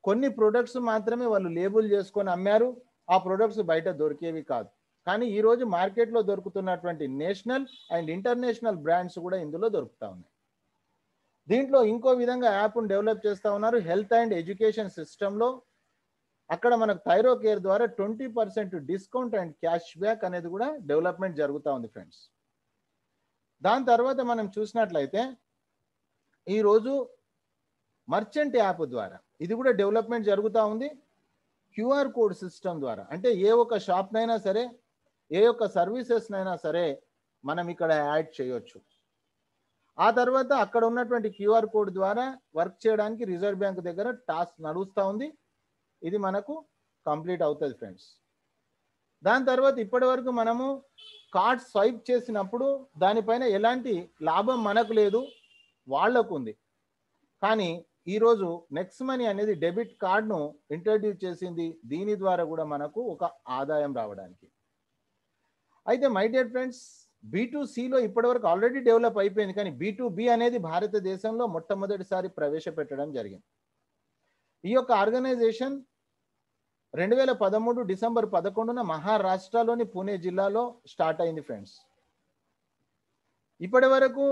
Speaker 1: కొన్ని ప్రొడక్ట్స్ మాత్రమే వాళ్ళు లేబుల్ చేసుకొని అమ్మారు. ఆ ప్రొడక్ట్స్ బయట దొరికేవి కాదు. కానీ ఈరోజు మార్కెట్లో దొరుకుతున్నటువంటి నేషనల్ అండ్ ఇంటర్నేషనల్ బ్రాండ్స్ కూడా ఇందులో దొరుకుతూ ఉన్నాయి. దీంట్లో ఇంకో విధంగా యాప్ను డెవలప్ చేస్తూ ఉన్నారు. హెల్త్ అండ్ ఎడ్యుకేషన్ సిస్టంలో అక్కడ మనకు థైరో కేర్ ద్వారా twenty percent discount and cash back అనేది కూడా డెవలప్మెంట్ జరుగుతూ ఉంది ఫ్రెండ్స్ దాని తర్వాత మనం చూసినట్లయితే ఈరోజు మర్చెంట్ యాప్ ద్వారా. ఇది కూడా డెవలప్మెంట్ జరుగుతూ ఉంది. క్యూఆర్ కోడ్ సిస్టమ్ ద్వారా. అంటే ఏ ఒక్క షాప్నైనా సరే ఏ ఒక్క సర్వీసెస్నైనా సరే మనం ఇక్కడ యాడ్ చేయొచ్చు. ఆ తర్వాత అక్కడ ఉన్నటువంటి క్యూఆర్ కోడ్ ద్వారా వర్క్ చేయడానికి రిజర్వ్ బ్యాంక్ దగ్గర టాస్క్ నడుస్తూ ఉంది. ఇది మనకు కంప్లీట్ అవుతుంది ఫ్రెండ్స్. దాని తర్వాత ఇప్పటి వరకు మనము కార్డ్ స్వైప్ చేసినప్పుడు దానిపైన ఎలాంటి లాభం మనకు లేదు వాళ్ళకు ఉంది. కానీ ఈరోజు నెక్స్ట్ మనీ అనేది డెబిట్ కార్డ్ను ఇంట్రడ్యూస్ చేసింది. దీని ద్వారా కూడా మనకు ఒక ఆదాయం రావడానికి. అయితే మై డియర్ ఫ్రెండ్స్ బీ ఇప్పటివరకు ఆల్రెడీ డెవలప్ అయిపోయింది. కానీ బీ అనేది భారతదేశంలో మొట్టమొదటిసారి ప్రవేశపెట్టడం జరిగింది. ఈ యొక్క ఆర్గనైజేషన్ రెండు వేల పదమూడు డిసెంబర్ పదకొండున మహారాష్ట్రలోని పూణే జిల్లాలో స్టార్ట్ అయింది ఫ్రెండ్స్. ఇప్పటి వరకు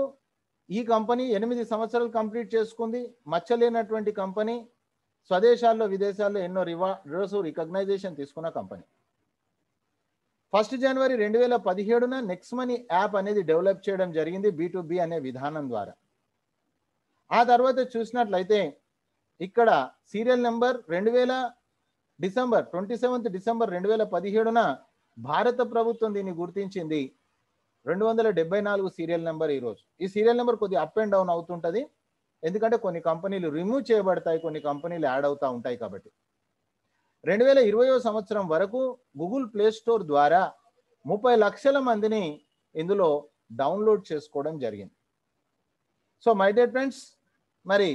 Speaker 1: ఈ కంపెనీ ఎనిమిది సంవత్సరాలు కంప్లీట్ చేసుకుంది. మచ్చలేనటువంటి కంపెనీ స్వదేశాల్లో విదేశాల్లో ఎన్నో రివా రోజు రికగ్నైజేషన్ తీసుకున్న కంపెనీ. ఫస్ట్ జనవరి రెండు వేల పదిహేడున నెక్స్ట్ మనీ యాప్ అనేది డెవలప్ చేయడం జరిగింది బి అనే విధానం ద్వారా. ఆ తర్వాత చూసినట్లయితే ఇక్కడ సీరియల్ నెంబర్ రెండు వేల డిసెంబర్ ట్వంటీ సెవెంత్ డిసెంబర్ రెండు వేల పదిహేడున భారత ప్రభుత్వం దీన్ని గుర్తించింది. రెండు వందల డెబ్బై నాలుగు సీరియల్ నెంబర్ ఈరోజు ఈ సీరియల్ నెంబర్ కొద్దిగా అప్ అండ్ డౌన్ అవుతుంటుంది. ఎందుకంటే కొన్ని కంపెనీలు రిమూవ్ చేయబడతాయి కొన్ని కంపెనీలు యాడ్ అవుతూ ఉంటాయి కాబట్టి. రెండు వేల ఇరవయో సంవత్సరం వరకు గూగుల్ ప్లే స్టోర్ ద్వారా ముప్పై లక్షల మందిని ఇందులో డౌన్లోడ్ చేసుకోవడం జరిగింది. సో మై డియర్ ఫ్రెండ్స్ మరి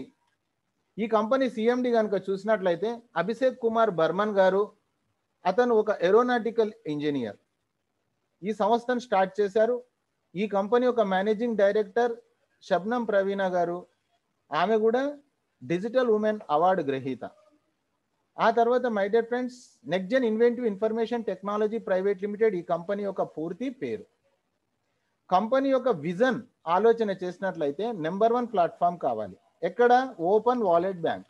Speaker 1: ఈ కంపెనీ సిఎండి కనుక చూసినట్లయితే అభిషేక్ కుమార్ బర్మన్ గారు అతను ఒక ఏరోనాటికల్ ఇంజనీర్ ఈ సంస్థను స్టార్ట్ చేశారు. ఈ కంపెనీ యొక్క మేనేజింగ్ డైరెక్టర్ శబ్నం ప్రవీణ గారు ఆమె కూడా డిజిటల్ ఉమెన్ అవార్డు గ్రహీత. ఆ తర్వాత my dear friends next gen inventive information technology private limited ఈ కంపెనీ యొక్క పూర్తి పేరు. కంపెనీ యొక్క విజన్ ఆలోచన చేసినట్లయితే నెంబర్ వన్ ప్లాట్ఫామ్ కావాలి. ఎక్కడ? Open wallet bank.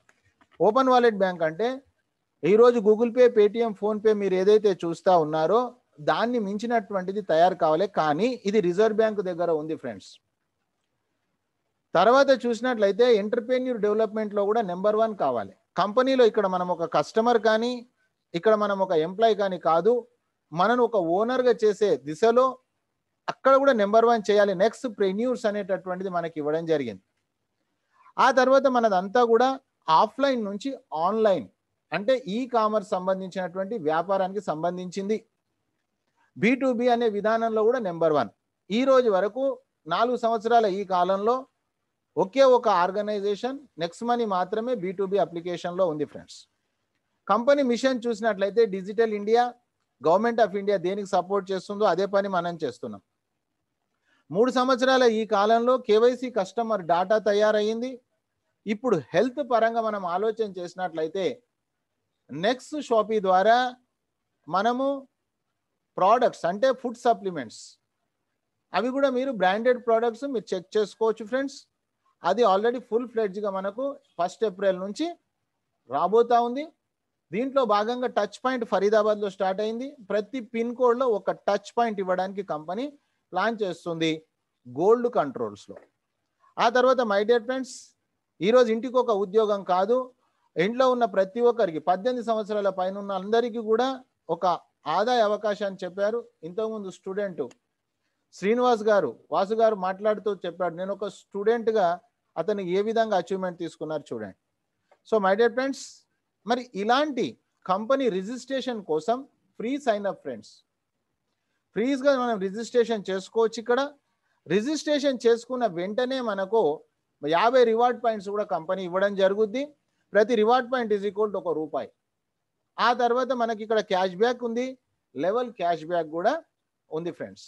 Speaker 1: Open wallet bank అంటే ఈరోజు గూగుల్ పే పేటిఎం ఫోన్పే మీరు ఏదైతే చూస్తా ఉన్నారో దాన్ని మించినటువంటిది తయారు కావాలి. కానీ ఇది రిజర్వ్ బ్యాంక్ దగ్గర ఉంది ఫ్రెండ్స్. తర్వాత చూసినట్లయితే ఎంటర్ప్రెన్యూర్ డెవలప్మెంట్లో కూడా నెంబర్ వన్ కావాలి. కంపెనీలో ఇక్కడ మనం ఒక కస్టమర్ కానీ ఇక్కడ మనం ఒక ఎంప్లాయ్ కానీ కాదు. మనను ఒక ఓనర్గా చేసే దిశలో అక్కడ కూడా నెంబర్ వన్ చేయాలి. నెక్స్ట్ ప్రెన్యూర్స్ అనేటటువంటిది మనకి ఇవ్వడం జరిగింది. ఆ తర్వాత మనదంతా కూడా ఆఫ్లైన్ నుంచి ఆన్లైన్ అంటే ఈ కామర్స్ సంబంధించినటువంటి వ్యాపారానికి సంబంధించింది. బి అనే విధానంలో కూడా నెంబర్ వన్. ఈ రోజు వరకు నాలుగు సంవత్సరాల ఈ కాలంలో ఒకే ఒక ఆర్గనైజేషన్ నెక్స్ట్ మనీ మాత్రమే బీ అప్లికేషన్లో ఉంది ఫ్రెండ్స్. కంపెనీ మిషన్ చూసినట్లయితే digital India government of India దేనికి సపోర్ట్ చేస్తుందో అదే పని మనం చేస్తున్నాం. మూడు సంవత్సరాల ఈ కాలంలో కేవైసీ కస్టమర్ డాటా తయారయ్యింది ఇప్పుడు హెల్త్ పరంగా మనం ఆలోచన చేసినట్లయితే నెక్స్ట్ షాపీ ద్వారా మనము ప్రోడక్ట్స్ అంటే ఫుడ్ సప్లిమెంట్స్ అవి కూడా మీరు బ్రాండెడ్ ప్రోడక్ట్స్ మీరు చెక్ చేసుకోవచ్చు ఫ్రెండ్స్ అది ఆల్రెడీ ఫుల్ ఫ్లెడ్జ్గా మనకు ఫస్ట్ ఏప్రిల్ నుంచి రాబోతా ఉంది. దీంట్లో భాగంగా టచ్ పాయింట్ ఫరీదాబాద్లో స్టార్ట్ అయింది. ప్రతి పిన్ కోడ్లో ఒక టచ్ పాయింట్ ఇవ్వడానికి కంపెనీ ప్లాన్ చేస్తుంది గోల్డ్ కంట్రోల్స్లో ఆ తర్వాత మై డియర్ ఫ్రెండ్స్ ఈరోజు ఇంటికి ఒక ఉద్యోగం కాదు. ఇంట్లో ఉన్న ప్రతి ఒక్కరికి పద్దెనిమిది సంవత్సరాల పైన ఉన్న అందరికీ కూడా ఒక ఆదాయ అవకాశాన్ని చెప్పారు. ఇంతకుముందు స్టూడెంట్ శ్రీనివాస్ గారు వాసు గారు మాట్లాడుతూ చెప్పాడు. నేను ఒక స్టూడెంట్గా అతను ఏ విధంగా అచీవ్మెంట్ తీసుకున్నారు చూడండి. సో మై డియర్ ఫ్రెండ్స్ మరి ఇలాంటి కంపెనీ రిజిస్ట్రేషన్ కోసం ఫ్రీ సైన్ అప్ ఫ్రెండ్స్ ఫ్రీగా మనం రిజిస్ట్రేషన్ చేసుకోవచ్చు ఇక్కడ. రిజిస్ట్రేషన్ చేసుకున్న వెంటనే మనకు యాభై రివార్డ్ పాయింట్స్ కూడా కంపెనీ ఇవ్వడం జరుగుద్ది. ప్రతి reward point is equal to ఒక రూపాయి. ఆ తర్వాత మనకి ఇక్కడ క్యాష్ బ్యాక్ ఉంది. లెవెల్ క్యాష్ బ్యాక్ కూడా ఉంది ఫ్రెండ్స్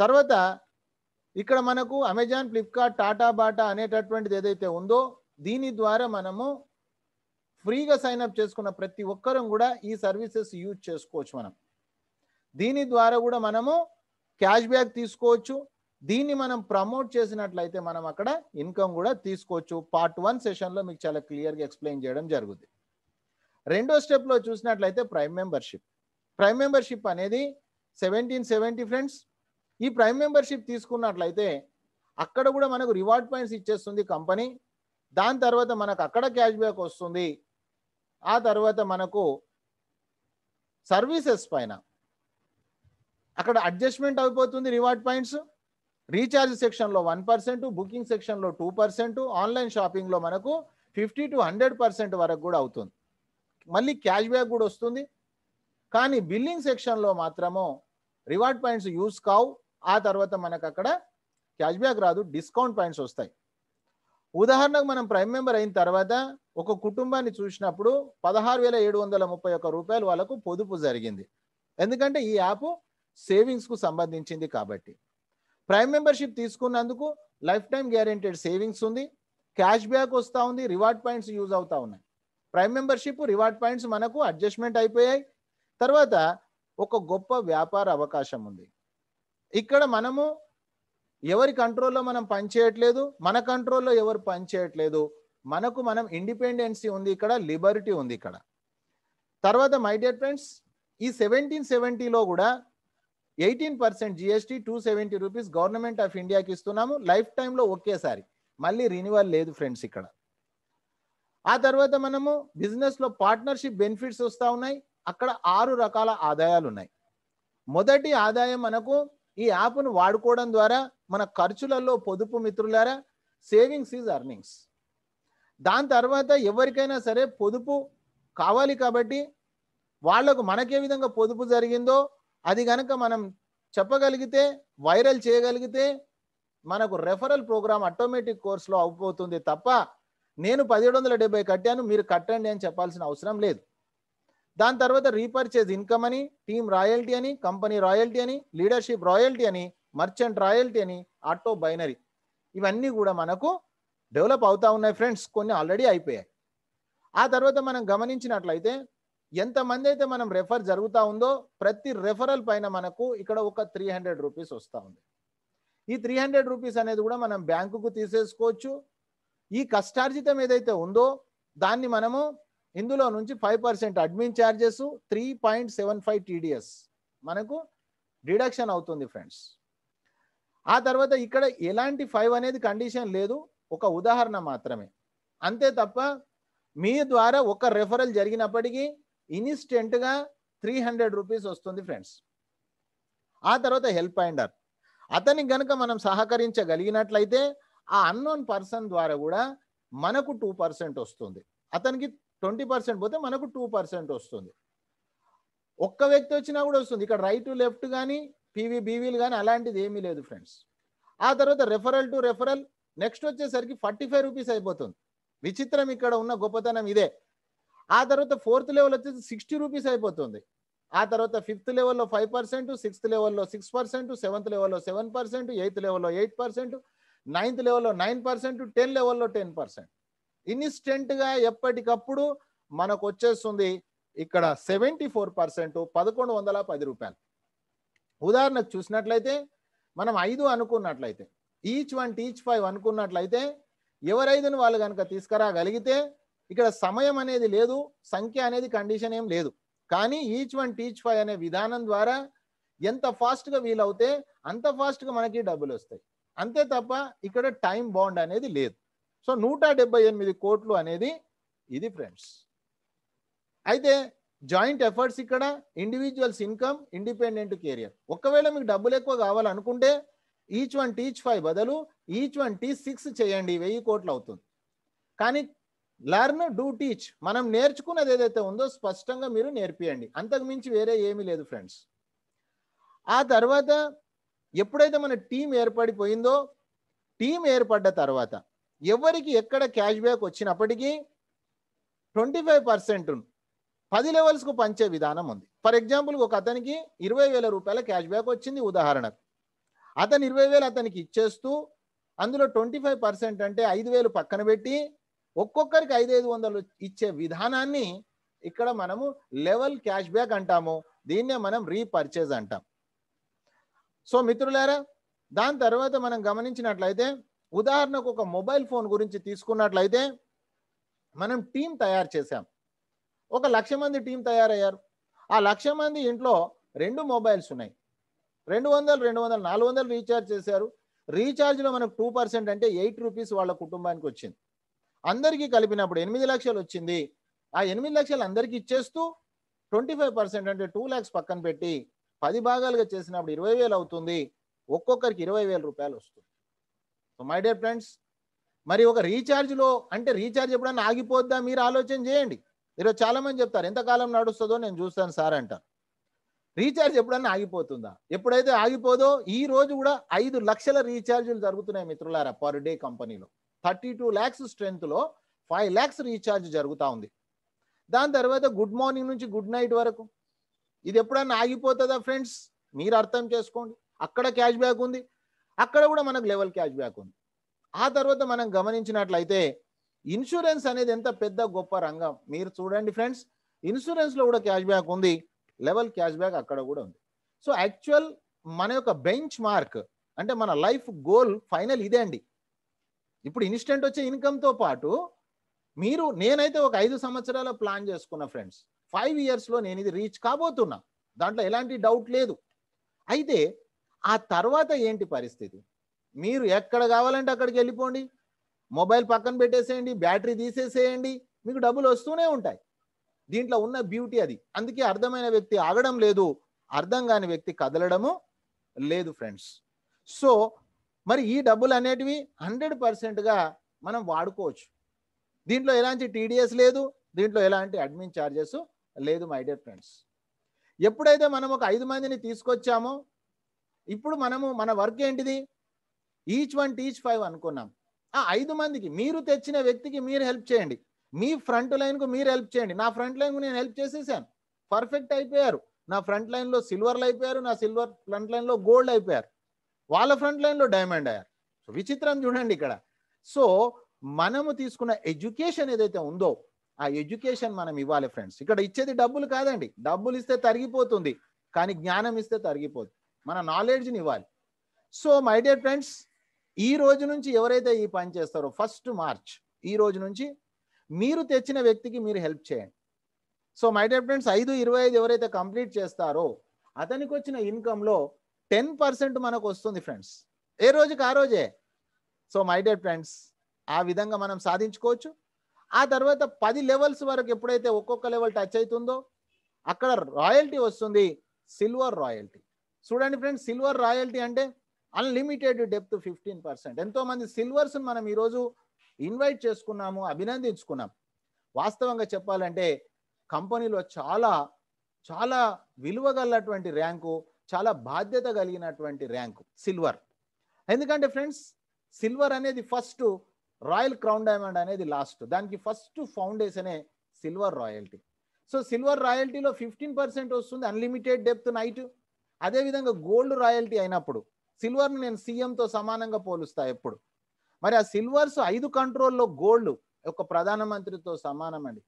Speaker 1: తర్వాత ఇక్కడ మనకు అమెజాన్ ఫ్లిప్కార్ట్ టాటా బాటా అనేటటువంటిది ఏదైతే ఉందో దీని ద్వారా మనము ఫ్రీగా సైన్అప్ చేసుకున్న ప్రతి ఒక్కరం కూడా ఈ సర్వీసెస్ యూజ్ చేసుకోవచ్చు మనం. దీని ద్వారా కూడా మనము క్యాష్ బ్యాక్ తీసుకోవచ్చు. దీన్ని మనం ప్రమోట్ చేసినట్లయితే మనం అక్కడ ఇన్కమ్ కూడా తీసుకోవచ్చు. పార్ట్ వన్ సెషన్లో మీకు చాలా క్లియర్గా ఎక్స్ప్లెయిన్ చేయడం జరుగుతుంది రెండో స్టెప్లో చూసినట్లయితే ప్రైమ్ మెంబర్షిప్ ప్రైమ్ మెంబర్షిప్ అనేది సెవెంటీన్ సెవెంటీ ఫ్రెండ్స్ ఈ ప్రైమ్ మెంబర్షిప్ తీసుకున్నట్లయితే అక్కడ కూడా మనకు రివార్డ్ పాయింట్స్ ఇచ్చేస్తుంది కంపెనీ దాని తర్వాత మనకు అక్కడ క్యాష్ బ్యాక్ వస్తుంది. ఆ తర్వాత మనకు సర్వీసెస్ పైన. అక్కడ అడ్జస్ట్మెంట్ అయిపోతుంది రివార్డ్ పాయింట్స్ రీఛార్జ్ సెక్షన్లో వన్ పర్సెంట్ బుకింగ్ సెక్షన్లో టూ పర్సెంట్ ఆన్లైన్ షాపింగ్లో మనకు ఫిఫ్టీ టు హండ్రెడ్ పర్సెంట్ వరకు కూడా అవుతుంది. మళ్ళీ క్యాష్ బ్యాక్ కూడా వస్తుంది. కానీ బిల్లింగ్ సెక్షన్లో మాత్రము రివార్డ్ పాయింట్స్ యూస్ కావు. ఆ తర్వాత మనకు అక్కడ క్యాష్ బ్యాక్ రాదు డిస్కౌంట్ పాయింట్స్ వస్తాయి. ఉదాహరణకు మనం ప్రైమ్ మెంబర్ అయిన తర్వాత ఒక కుటుంబాన్ని చూసినప్పుడు పదహారు వేల ఏడు వందల ముప్పై ఒక్క రూపాయలు వాళ్ళకు పొదుపు జరిగింది. ఎందుకంటే ఈ యాప్ సేవింగ్స్కు సంబంధించింది కాబట్టి. ప్రైమ్ మెంబర్షిప్ తీసుకున్నందుకు లైఫ్ టైం గ్యారెంటెడ్ సేవింగ్స్ ఉంది. క్యాష్ బ్యాక్ వస్తూ ఉంది రివార్డ్ పాయింట్స్ యూజ్ అవుతూ ఉన్నాయి. ప్రైమ్ మెంబర్షిప్ రివార్డ్ పాయింట్స్ మనకు అడ్జస్ట్మెంట్ అయిపోయాయి. తర్వాత ఒక గొప్ప వ్యాపార అవకాశం ఉంది. ఇక్కడ మనము ఎవరి కంట్రోల్లో మనం పనిచేయట్లేదు మన కంట్రోల్లో ఎవరు పనిచేయట్లేదు మనకు మనం ఇండిపెండెన్సీ ఉంది ఇక్కడ లిబర్టీ ఉంది ఇక్కడ. తర్వాత మై డియర్ ఫ్రెండ్స్ ఈ సెవెంటీన్ సెవెంటీలో కూడా eighteen percent GST two seventy rupees government of ఇండియాకి ఇస్తున్నాము. లైఫ్ టైంలో ఒకేసారి. మళ్ళీ రినివల్ లేదు ఫ్రెండ్స్ ఇక్కడ. ఆ తర్వాత మనము బిజినెస్లో పార్ట్నర్షిప్ బెనిఫిట్స్ వస్తూ ఉన్నాయి. అక్కడ ఆరు రకాల ఆదాయాలు ఉన్నాయి. మొదటి ఆదాయం మనకు ఈ యాప్ను వాడుకోవడం ద్వారా మన ఖర్చులలో పొదుపు మిత్రులారా సేవింగ్స్ ఈజ్ అర్నింగ్స్ దాని తర్వాత ఎవరికైనా సరే పొదుపు కావాలి కాబట్టి వాళ్ళకు మనకే విధంగా పొదుపు జరిగిందో అది కనుక మనం చెప్పగలిగితే వైరల్ చేయగలిగితే మనకు రెఫరల్ ప్రోగ్రామ్ ఆటోమేటిక్ కోర్సులో అయిపోతుంది తప్ప నేను పదిహేడు వందల డెబ్బై కట్టాను మీరు కట్టండి అని చెప్పాల్సిన అవసరం లేదు. దాని తర్వాత రీపర్చేజ్ ఇన్కమ్ అని టీమ్ రాయల్టీ అని కంపెనీ రాయల్టీ అని లీడర్షిప్ రాయల్టీ అని మర్చెంట్ రాయల్టీ అని ఆటో బైనరీ ఇవన్నీ కూడా మనకు డెవలప్ అవుతా ఉన్నాయి ఫ్రెండ్స్ కొన్ని ఆల్రెడీ అయిపోయాయి. ఆ తర్వాత మనం గమనించినట్లయితే ఎంతమంది అయితే మనం రెఫర్ జరుగుతూ ఉందో ప్రతి రెఫరల్ పైన మనకు ఇక్కడ ఒక త్రీ హండ్రెడ్ రూపీస్ వస్తూ ఉంది. ఈ త్రీ హండ్రెడ్ రూపీస్ అనేది కూడా మనం బ్యాంకుకు తీసేసుకోవచ్చు ఈ కష్టార్జితం ఏదైతే ఉందో దాన్ని మనము ఇందులో నుంచి five percent admin charges three point seven five TDS మనకు డిడక్షన్ అవుతుంది ఫ్రెండ్స్. ఆ తర్వాత ఇక్కడ ఎలాంటి ఫైవ్ అనేది కండిషన్ లేదు ఒక ఉదాహరణ మాత్రమే. అంతే తప్ప మీ ద్వారా ఒక రెఫరల్ జరిగినప్పటికీ ఇన్స్టెంట్గా త్రీ హండ్రెడ్ రూపీస్ వస్తుంది ఫ్రెండ్స్. ఆ తర్వాత హెల్ప్ ఫైండర్. అతనికి గనుక మనం సహకరించగలిగినట్లయితే ఆ అన్నోన్ పర్సన్ ద్వారా కూడా మనకు టూ పర్సెంట్ వస్తుంది. అతనికి ట్వంటీ పర్సెంట్ పోతే మనకు టూ పర్సెంట్ వస్తుంది. ఒక్క వ్యక్తి వచ్చినా కూడా వస్తుంది. ఇక్కడ రైట్ లెఫ్ట్ కానీ పీవీ బీవీలు కానీ అలాంటిది ఏమీ లేదు ఫ్రెండ్స్ ఆ తర్వాత రెఫరల్ టు రెఫరల్ నెక్స్ట్ వచ్చేసరికి ఫార్టీ ఫైవ్ రూపీస్ అయిపోతుంది. విచిత్రం ఇక్కడ ఉన్న గొప్పతనం ఇదే. ఆ తర్వాత ఫోర్త్ లెవెల్ వచ్చేసి సిక్స్టీ రూపీస్ అయిపోతుంది. ఆ తర్వాత ఫిఫ్త్ లెవెల్లో ఫైవ్ పర్సెంట్ సిక్స్త్ లెవెల్లో సిక్స్ పర్సెంట్ సెవెంత్ లెవెల్లో సెవెన్ పర్సెంట్ ఎయిత్ లెవెల్లో ఎయిట్ పర్సెంట్ నైన్త్ లెవెల్లో నైన్ పర్సెంట్ టెన్ లెవెల్లో టెన్ పర్సెంట్ ఇన్స్టెంట్గా ఎప్పటికప్పుడు మనకు వచ్చేస్తుంది ఇక్కడ సెవెంటీ ఫోర్ పర్సెంట్ పదకొండు వందల పది రూపాయలు. ఉదాహరణకు చూసినట్లయితే మనం ఐదు అనుకున్నట్లయితే ఈచ్ వన్ టీచ్ ఫైవ్ అనుకున్నట్లయితే ఎవరైదును వాళ్ళు కనుక తీసుకురాగలిగితే ఇక్కడ సమయం అనేది లేదు సంఖ్య అనేది కండిషన్ ఏం లేదు. కానీ ఈచ్ వన్ టీచ్ ఫైవ్ అనే విధానం ద్వారా ఎంత ఫాస్ట్గా వీలవుతే అంత ఫాస్ట్గా మనకి డబ్బులు వస్తాయి. అంతే తప్ప ఇక్కడ టైం బాండ్ అనేది లేదు. సో నూట డెబ్బై ఎనిమిది కోట్లు అనేది ఇది ఫ్రెండ్స్. అయితే జాయింట్ ఎఫర్ట్స్ ఇక్కడ ఇండివిజువల్స్ ఇన్కమ్ ఇండిపెండెంట్ కెరియర్ ఒకవేళ మీకు డబ్బులు ఎక్కువ కావాలనుకుంటే ఈచ్ వన్ టీచ్ ఫైవ్ బదులు ఈచ్ వన్ టీచ్ సిక్స్ చేయండి వెయ్యి కోట్లు అవుతుంది. కానీ లర్న్ డూ టీచ్ మనం నేర్చుకున్నది ఏదైతే ఉందో స్పష్టంగా మీరు నేర్పియండి. అంతకు మించి వేరే ఏమీ లేదు ఫ్రెండ్స్. ఆ తర్వాత ఎప్పుడైతే మన టీం ఏర్పడిపోయిందో టీం ఏర్పడ్డ తర్వాత ఎవరికి ఎక్కడ క్యాష్ బ్యాక్ వచ్చినప్పటికీ ట్వంటీ ఫైవ్ పర్సెంట్ పది లెవెల్స్కు పంచే విధానం ఉంది. ఫర్ ఎగ్జాంపుల్ ఒక అతనికి ఇరవై వేల రూపాయల క్యాష్ బ్యాక్ వచ్చింది ఉదాహరణకు. అతను ఇరవై వేలు అతనికి ఇచ్చేస్తూ అందులో ట్వంటీ ఫైవ్ పర్సెంట్ అంటే ఐదు వేలు పక్కన పెట్టి ఒక్కొక్కరికి ఐదు ఐదు వందలు ఇచ్చే విధానాన్ని ఇక్కడ మనము లెవెల్ క్యాష్ బ్యాక్ అంటాము. దీన్నే మనం రీపర్చేజ్ అంటాం. సో మిత్రులారా దాని తర్వాత మనం గమనించినట్లయితే ఉదాహరణకు ఒక మొబైల్ ఫోన్ గురించి తీసుకున్నట్లయితే మనం టీం తయారు చేశాం. ఒక లక్ష మంది టీం తయారయ్యారు. ఆ లక్ష మంది ఇంట్లో రెండు మొబైల్స్ ఉన్నాయి. రెండు వందలు రెండు వందలు నాలుగు వందలు రీఛార్జ్ చేశారు. రీఛార్జ్లో మనకు టూ పర్సెంట్ అంటే ఎయిట్ రూపీస్ వాళ్ళ కుటుంబానికి వచ్చింది. అందరికీ కలిపినప్పుడు ఎనిమిది లక్షలు వచ్చింది. ఆ ఎనిమిది లక్షలు అందరికీ ఇచ్చేస్తూ ట్వంటీ ఫైవ్ పర్సెంట్ అంటే టూ ల్యాక్స్ పక్కన పెట్టి పది భాగాలుగా చేసినప్పుడు ఇరవై వేలు అవుతుంది. ఒక్కొక్కరికి ఇరవై వేల రూపాయలు వస్తుంది. సో మై డియర్ ఫ్రెండ్స్ మరి ఒక రీఛార్జ్లో అంటే రీఛార్జ్ ఎప్పుడన్నా ఆగిపోద్దా? మీరు ఆలోచన చేయండి. ఈరోజు చాలా మంది చెప్తారు ఎంతకాలం నడుస్తుందో నేను చూస్తాను సార్ అంటారు. రీఛార్జ్ ఎప్పుడన్నా ఆగిపోతుందా? ఎప్పుడైతే ఆగిపోదో ఈ రోజు కూడా ఐదు లక్షల రీఛార్జీలు జరుగుతున్నాయి మిత్రులారా పర్ డే కంపెనీలో. థర్టీ టూ ల్యాక్స్ స్ట్రెంగ్త్లో ఫైవ్ ల్యాక్స్ రీఛార్జ్ జరుగుతూ ఉంది. దాని తర్వాత గుడ్ మార్నింగ్ నుంచి గుడ్ నైట్ వరకు ఇది ఎప్పుడన్నా ఆగిపోతుందా ఫ్రెండ్స్? మీరు అర్థం చేసుకోండి. అక్కడ క్యాష్ బ్యాక్ ఉంది. అక్కడ కూడా మనకు లెవెల్ క్యాష్ బ్యాక్ ఉంది. ఆ తర్వాత మనం గమనించినట్లయితే ఇన్సూరెన్స్ అనేది ఎంత పెద్ద గొప్ప రంగం. మీరు చూడండి ఫ్రెండ్స్ ఇన్సూరెన్స్లో కూడా క్యాష్ బ్యాక్ ఉంది. లెవెల్ క్యాష్ బ్యాక్ అక్కడ కూడా ఉంది. సో యాక్చువల్ మన యొక్క బెంచ్ మార్క్ అంటే మన లైఫ్ గోల్ ఫైనల్ ఇదే అండి. ఇప్పుడు ఇన్స్టెంట్ వచ్చే ఇన్కమ్తో పాటు మీరు నేనైతే ఒక ఐదు సంవత్సరాల ప్లాన్ చేసుకున్న ఫ్రెండ్స్. ఫైవ్ ఇయర్స్లో నేను ఇది రీచ్ కాబోతున్నా. దాంట్లో ఎలాంటి డౌట్ లేదు. అయితే ఆ తర్వాత ఏంటి పరిస్థితి? మీరు ఎక్కడ కావాలంటే అక్కడికి వెళ్ళిపోండి. మొబైల్ పక్కన పెట్టేసేయండి బ్యాటరీ తీసేసేయండి. మీకు డబ్బులు వస్తూనే ఉంటాయి. దీంట్లో ఉన్న బ్యూటీ అది. అందుకే అర్థమైన వ్యక్తి ఆగడం లేదు. అర్థం కాని వ్యక్తి కదలడము లేదు ఫ్రెండ్స్. సో మరి ఈ డబ్బులు అనేటివి హండ్రెడ్ పర్సెంట్గా మనం వాడుకోవచ్చు. దీంట్లో ఎలాంటి టీడీఎస్ లేదు. దీంట్లో ఎలాంటి అడ్మిన్ ఛార్జెస్ లేదు మై డియర్ ఫ్రెండ్స్ ఎప్పుడైతే మనం ఒక ఐదు మందిని తీసుకొచ్చామో ఇప్పుడు మనము మన వర్క్ ఏంటిది? ఈచ్ వన్ టీచ్ ఫైవ్ అనుకున్నాం. ఆ ఐదు మందికి మీరు తెచ్చిన వ్యక్తికి మీరు హెల్ప్ చేయండి. మీ ఫ్రంట్ లైన్కు మీరు హెల్ప్ చేయండి. నా ఫ్రంట్ లైన్కు నేను హెల్ప్ చేసేసాను. పర్ఫెక్ట్ అయిపోయారు. నా ఫ్రంట్ లైన్లో సిల్వర్లు అయిపోయారు నా సిల్వర్ ఫ్రంట్ లైన్లో గోల్డ్ అయిపోయారు. వాళ్ళ ఫ్రంట్ లైన్లో డైమండ్ అయ్యారు. సో విచిత్రం చూడండి ఇక్కడ. సో మనము తీసుకున్న ఎడ్యుకేషన్ ఏదైతే ఉందో ఆ ఎడ్యుకేషన్ మనం ఇవ్వాలి ఫ్రెండ్స్. ఇక్కడ ఇచ్చేది డబ్బులు కాదండి. డబ్బులు ఇస్తే తరిగిపోతుంది కానీ జ్ఞానం ఇస్తే తరిగిపోదు మన నాలెడ్జ్ని ఇవ్వాలి. సో మై డియర్ ఫ్రెండ్స్ ఈ రోజు నుంచి ఎవరైతే ఈ పని చేస్తారో ఫస్ట్ మార్చ్ ఈ రోజు నుంచి మీరు తెచ్చిన వ్యక్తికి మీరు హెల్ప్ చేయండి. సో మై డియర్ ఫ్రెండ్స్ ఐదు ఇరవై ఐదు ఎవరైతే కంప్లీట్ చేస్తారో అతనికి వచ్చిన ఇన్కంలో టెన్ పర్సెంట్ మనకు వస్తుంది ఫ్రెండ్స్. ఏ రోజుకి? ఆ రోజే. సో మై డియర్ ఫ్రెండ్స్ ఆ విధంగా మనం సాధించుకోవచ్చు. ఆ తర్వాత పది లెవెల్స్ వరకు ఎప్పుడైతే ఒక్కొక్క లెవెల్ టచ్ అవుతుందో అక్కడ రాయల్టీ వస్తుంది సిల్వర్ రాయల్టీ చూడండి ఫ్రెండ్స్ సిల్వర్ రాయల్టీ అంటే అన్లిమిటెడ్ డెప్త్ ఫిఫ్టీన్ పర్సెంట్ ఎంతోమంది సిల్వర్స్ని మనం ఈరోజు ఇన్వైట్ చేసుకున్నాము అభినందించుకున్నాం. వాస్తవంగా చెప్పాలంటే కంపెనీలో చాలా చాలా విలువగలటువంటి ర్యాంకు చాలా బాధ్యత కలిగినటువంటి ర్యాంకు సిల్వర్ ఎందుకంటే ఫ్రెండ్స్ సిల్వర్ అనేది ఫస్ట్ రాయల్ క్రౌన్ డైమండ్ అనేది లాస్ట్. దానికి ఫస్ట్ ఫౌండేషనే సిల్వర్ రాయల్టీ. సో సిల్వర్ రాయల్టీలో ఫిఫ్టీన్ పర్సెంట్ వస్తుంది అన్లిమిటెడ్ డెప్త్ నైట్. అదేవిధంగా గోల్డ్ రాయల్టీ అయినప్పుడు సిల్వర్ని నేను సీఎంతో సమానంగా పోలుస్తా ఎప్పుడు. మరి ఆ సిల్వర్స్ ఐదు కంట్రోల్లో గోల్డ్ ఒక ప్రధానమంత్రితో సమానం అండి.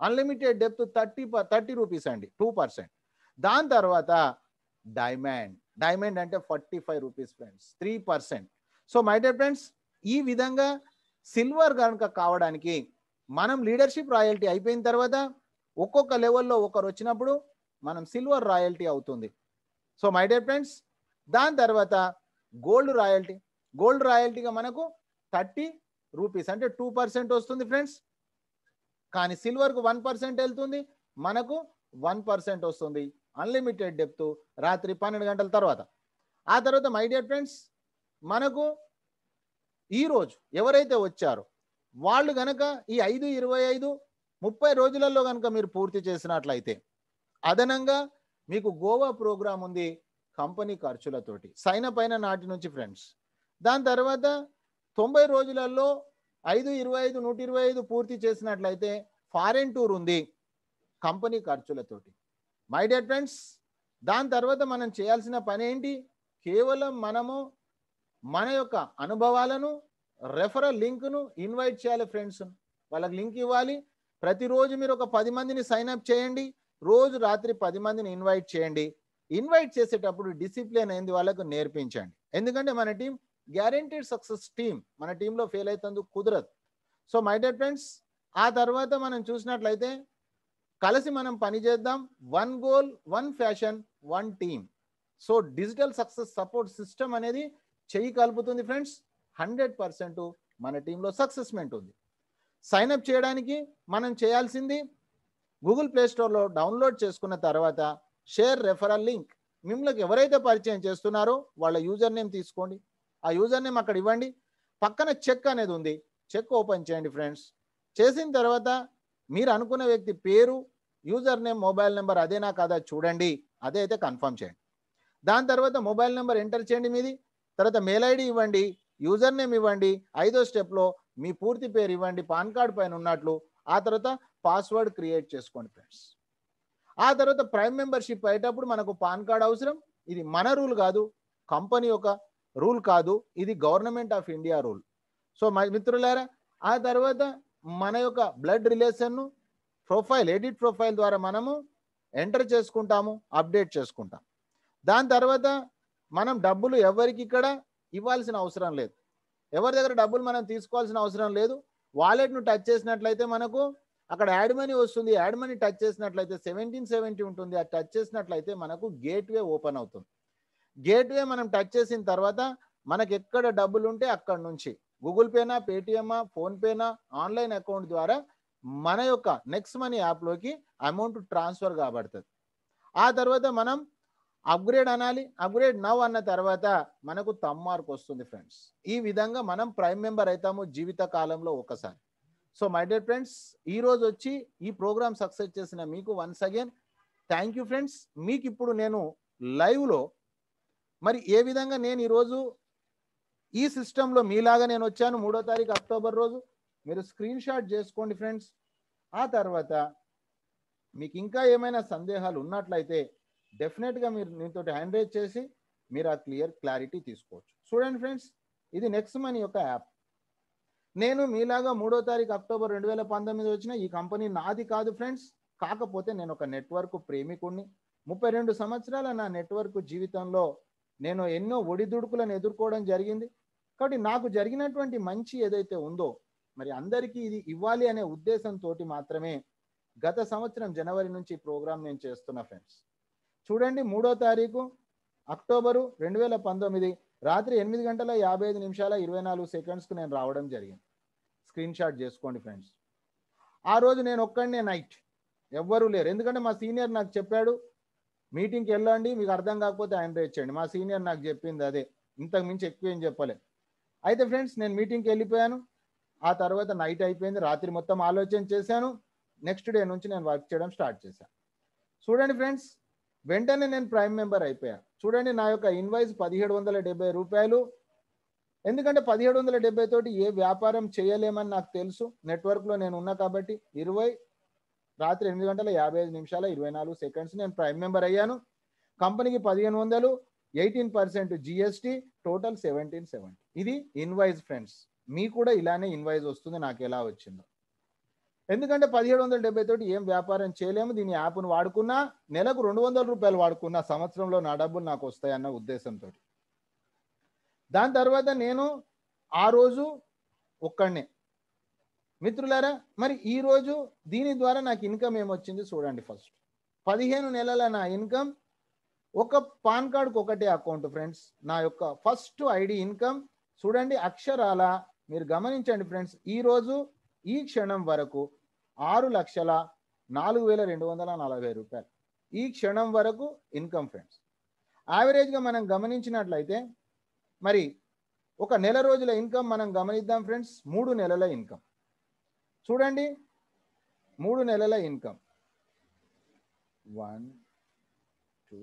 Speaker 1: Unlimited depth thirty thirty rupees అండి టూ పర్సెంట్. దాని తర్వాత డైమండ్. డైమండ్ అంటే forty five rupees friends three percent. So my dear friends ఈ విధంగా సిల్వర్ కనుక కావడానికి మనం లీడర్షిప్ రాయల్టీ అయిపోయిన తర్వాత ఒక్కొక్క లెవెల్లో ఒకరు వచ్చినప్పుడు మనం సిల్వర్ రాయల్టీ అవుతుంది. సో మై డియర్ ఫ్రెండ్స్ దాని తర్వాత గోల్డ్ రాయల్టీ. గోల్డ్ రాయల్టీగా మనకు థర్టీ రూపీస్ అంటే టూ పర్సెంట్ వస్తుంది ఫ్రెండ్స్. కానీ సిల్వర్కు వన్ పర్సెంట్ వెళ్తుంది. మనకు వన్ పర్సెంట్ వస్తుంది. అన్లిమిటెడ్ డెప్త్ రాత్రి పన్నెండు గంటల తర్వాత. ఆ తర్వాత మై డియర్ ఫ్రెండ్స్ మనకు ఈరోజు ఎవరైతే వచ్చారో వాళ్ళు గనక ఈ ఐదు ఇరవై ఐదు ముప్పై రోజులలో కనుక మీరు పూర్తి చేసినట్లయితే అదనంగా మీకు గోవా ప్రోగ్రాం ఉంది కంపెనీ ఖర్చులతోటి సైన్ అప్ అయిన నాటి నుంచి ఫ్రెండ్స్. దాని తర్వాత తొంభై రోజులలో ఐదు ఇరవై ఐదు నూట ఇరవై ఐదు పూర్తి చేసినట్లయితే ఫారెన్ టూర్ ఉంది కంపెనీ ఖర్చులతోటి. మై డియర్ ఫ్రెండ్స్ దాని తర్వాత మనం చేయాల్సిన పని ఏంటి కేవలం మనము మన యొక్క అనుభవాలను రెఫరల్ లింక్ను ఇన్వైట్ చేయాలి ఫ్రెండ్స్ వాళ్ళకి లింక్ ఇవ్వాలి. ప్రతిరోజు మీరు ఒక పది మందిని సైన్ అప్ చేయండి. రోజు రాత్రి పది మందిని ఇన్వైట్ చేయండి. ఇన్వైట్ చేసేటప్పుడు డిసిప్లిన్ అయింది వాళ్ళకు నేర్పించండి. ఎందుకంటే మన టీం గ్యారంటీడ్ సక్సెస్ టీం మన టీంలో ఫెయిల్ అవుతుంది కుదరదు. సో మై డియర్ ఫ్రెండ్స్ ఆ తర్వాత మనం చూసినట్లయితే కలిసి మనం పని చేద్దాం. One goal one passion one team so digital success support system అనేది చెయ్యి కలుపుతుంది ఫ్రెండ్స్. హండ్రెడ్ పర్సెంట్ మన టీంలో సక్సెస్మెంట్ ఉంది. సైన్ అప్ చేయడానికి మనం చేయాల్సింది గూగుల్ ప్లే స్టోర్లో డౌన్లోడ్ చేసుకున్న తర్వాత షేర్ రెఫరల్ లింక్. మిమ్మల్ని ఎవరైతే పరిచయం చేస్తున్నారో వాళ్ళ యూజర్ నేమ్ తీసుకోండి. ఆ యూజర్ నేమ్ అక్కడ ఇవ్వండి. పక్కన చెక్ అనేది ఉంది. చెక్ ఓపెన్ చేయండి ఫ్రెండ్స్. చేసిన తర్వాత మీరు అనుకున్న వ్యక్తి పేరు యూజర్ నేమ్ మొబైల్ నెంబర్ అదేనా కాదా చూడండి. అదే అయితే కన్ఫర్మ్ చేయండి. దాని తర్వాత మొబైల్ నెంబర్ ఎంటర్ చేయండి మీది. తర్వాత మెయిల్ ఐడి ఇవ్వండి యూజర్ నేమ్ ఇవ్వండి ఐదో స్టెప్లో మీ పూర్తి పేరు ఇవ్వండి పాన్ కార్డ్ పైన ఉన్నట్లు ఆ తర్వాత పాస్వర్డ్ క్రియేట్ చేసుకోండి ఫ్రెండ్స్. ఆ తర్వాత ప్రైమ్ మెంబర్షిప్ అయ్యేటప్పుడు మనకు పాన్ కార్డ్ అవసరం ఇది మన రూల్ కాదు కంపెనీ యొక్క రూల్ కాదు ఇది government of India rule. So మా మిత్రులారా ఆ తర్వాత మన యొక్క బ్లడ్ రిలేషన్ను ప్రొఫైల్ ఎడిట్ ప్రొఫైల్ ద్వారా మనము ఎంటర్ చేసుకుంటాము అప్డేట్ చేసుకుంటాం. దాని తర్వాత మనం డబ్బులు ఎవరికి ఇక్కడ ఇవ్వాల్సిన అవసరం లేదు. ఎవరి దగ్గర డబ్బులు మనం తీసుకోవాల్సిన అవసరం లేదు. వాలెట్ను టచ్ చేసినట్లయితే మనకు అక్కడ యాడ్ మనీ వస్తుంది. యాడ్ మనీ టచ్ చేసినట్లయితే సెవెంటీన్ సెవెంటీ ఉంటుంది. అది టచ్ చేసినట్లయితే మనకు గేట్వే ఓపెన్ అవుతుంది. గేట్వే మనం టచ్ చేసిన తర్వాత మనకి ఎక్కడ డబ్బులు ఉంటే అక్కడ నుంచి గూగుల్ పేనా పేటిఎమ్మా ఫోన్పేనా ఆన్లైన్ అకౌంట్ ద్వారా మన యొక్క నెక్స్ట్ మనీ యాప్లోకి అమౌంట్ ట్రాన్స్ఫర్ కాబడుతుంది. ఆ తర్వాత మనం అప్గ్రేడ్ అనాలి అప్గ్రేడ్ నవ్ అన్న తర్వాత మనకు తమ్ మార్క్ వస్తుంది ఫ్రెండ్స్ ఈ విధంగా మనం ప్రైమ్ మెంబర్ అవుతాము జీవిత కాలంలో ఒకసారి. సో మై డియర్ ఫ్రెండ్స్ ఈ రోజు వచ్చి ఈ ప్రోగ్రామ్ సక్సెస్ చేసిన మీకు once again thank you friends మీకు ఇప్పుడు నేను లైవ్లో మరి ఏ విధంగా నేను ఈరోజు ఈ సిస్టంలో మీలాగా నేను వచ్చాను మూడో తారీఖు అక్టోబర్ రోజు మీరు స్క్రీన్ షాట్ చేసుకోండి ఫ్రెండ్స్ ఆ తర్వాత మీకు ఇంకా ఏమైనా సందేహాలు ఉన్నట్లయితే డెఫినెట్గా మీరు నీతో హ్యాండ్ రేజ్ చేసి మీరు ఆ క్లియర్ క్లారిటీ తీసుకోవచ్చు. చూడండి ఫ్రెండ్స్ ఇది నెక్స్ట్ మనీ యొక్క యాప్ నేను మీలాగా మూడో తారీఖు అక్టోబర్ రెండు వేల పంతొమ్మిది వచ్చిన ఈ కంపెనీ నాది కాదు ఫ్రెండ్స్ కాకపోతే నేను ఒక నెట్వర్క్ ప్రేమికుణ్ణి. ముప్పై రెండు సంవత్సరాల నా నెట్వర్క్ జీవితంలో నేను ఎన్నో ఒడిదుడుకులను ఎదుర్కోవడం జరిగింది. కాబట్టి నాకు జరిగినటువంటి మంచి ఏదైతే ఉందో మరి అందరికీ ఇది ఇవ్వాలి అనే ఉద్దేశంతో మాత్రమే గత సంవత్సరం జనవరి నుంచి ప్రోగ్రామ్ నేను చేస్తున్నా ఫ్రెండ్స్ చూడండి మూడో తారీఖు అక్టోబరు రెండు వేల పంతొమ్మిది రాత్రి ఎనిమిది గంటల యాభై ఐదు నిమిషాల ఇరవై నాలుగు సెకండ్స్కు నేను రావడం జరిగింది. స్క్రీన్ షాట్ చేసుకోండి ఫ్రెండ్స్. ఆ రోజు నేను ఒక్కడనే నైట్. ఎవ్వరూ లేరు. ఎందుకంటే మా సీనియర్ నాకు చెప్పాడు మీటింగ్కి వెళ్ళండి మీకు అర్థం కాకపోతే ఆయన రేట్ మా సీనియర్ నాకు చెప్పింది అదే. ఇంతకు మించి ఎక్కువ ఏం చెప్పలే అయితే ఫ్రెండ్స్ నేను మీటింగ్కి వెళ్ళిపోయాను. ఆ తర్వాత నైట్ అయిపోయింది. రాత్రి మొత్తం ఆలోచన చేశాను. నెక్స్ట్ డే నుంచి నేను వర్క్ చేయడం స్టార్ట్ చేశాను చూడండి ఫ్రెండ్స్ వెంటనే నేను ప్రైమ్ మెంబర్ అయిపోయా. చూడండి నా యొక్క ఇన్వాయిస్ పదిహేడు వందల డెబ్బై రూపాయలు. ఎందుకంటే పదిహేడు వందల డెబ్బై తోటి ఏ వ్యాపారం చేయలేమని నాకు తెలుసు. నెట్వర్క్లో నేను ఉన్నా కాబట్టి ఇరవై రాత్రి ఎనిమిది గంటల యాభై ఐదు నిమిషాల ఇరవై నాలుగు సెకండ్స్ నేను ప్రైమ్ మెంబర్ అయ్యాను. కంపెనీకి పదిహేను వందలు eighteen percent GST total seventeen seventy. ఇది ఇన్వాయిస్ ఫ్రెండ్స్. మీ కూడా ఇలానే ఇన్వాయిస్ వస్తుంది. నాకు ఎలా వచ్చిందో. ఎందుకంటే పదిహేడు వందల డెబ్బై తోటి ఏం వ్యాపారం చేయలేము. దీని యాప్ను వాడుకున్నా నెలకు రెండు వందల రూపాయలు వాడుకున్నా సంవత్సరంలో నా డబ్బులు నాకు వస్తాయన్న ఉద్దేశంతో దాని తర్వాత నేను ఆ రోజు ఒక్కడనే. మిత్రులారా మరి ఈ రోజు దీని ద్వారా నాకు ఇన్కమ్ ఏమొచ్చింది చూడండి ఫస్ట్. పదిహేను నెలల నా ఇన్కమ్ ఒక పాన్ కార్డ్కి ఒకటే అకౌంట్ ఫ్రెండ్స్ నా యొక్క ఫస్ట్ ఐడి ఇన్కమ్. చూడండి అక్షరాల మీరు గమనించండి ఫ్రెండ్స్ ఈ రోజు ఈ క్షణం వరకు ఆరు లక్షల నాలుగు వేల రెండు వందల నలభై రూపాయలు. ఈ క్షణం వరకు ఇన్కమ్ ఫ్రెండ్స్ యావరేజ్గా మనం గమనించినట్లయితే మరి ఒక నెల రోజుల ఇన్కమ్ మనం గమనిద్దాం ఫ్రెండ్స్ మూడు నెలల ఇన్కమ్ చూడండి మూడు నెలల ఇన్కమ్ వన్ టూ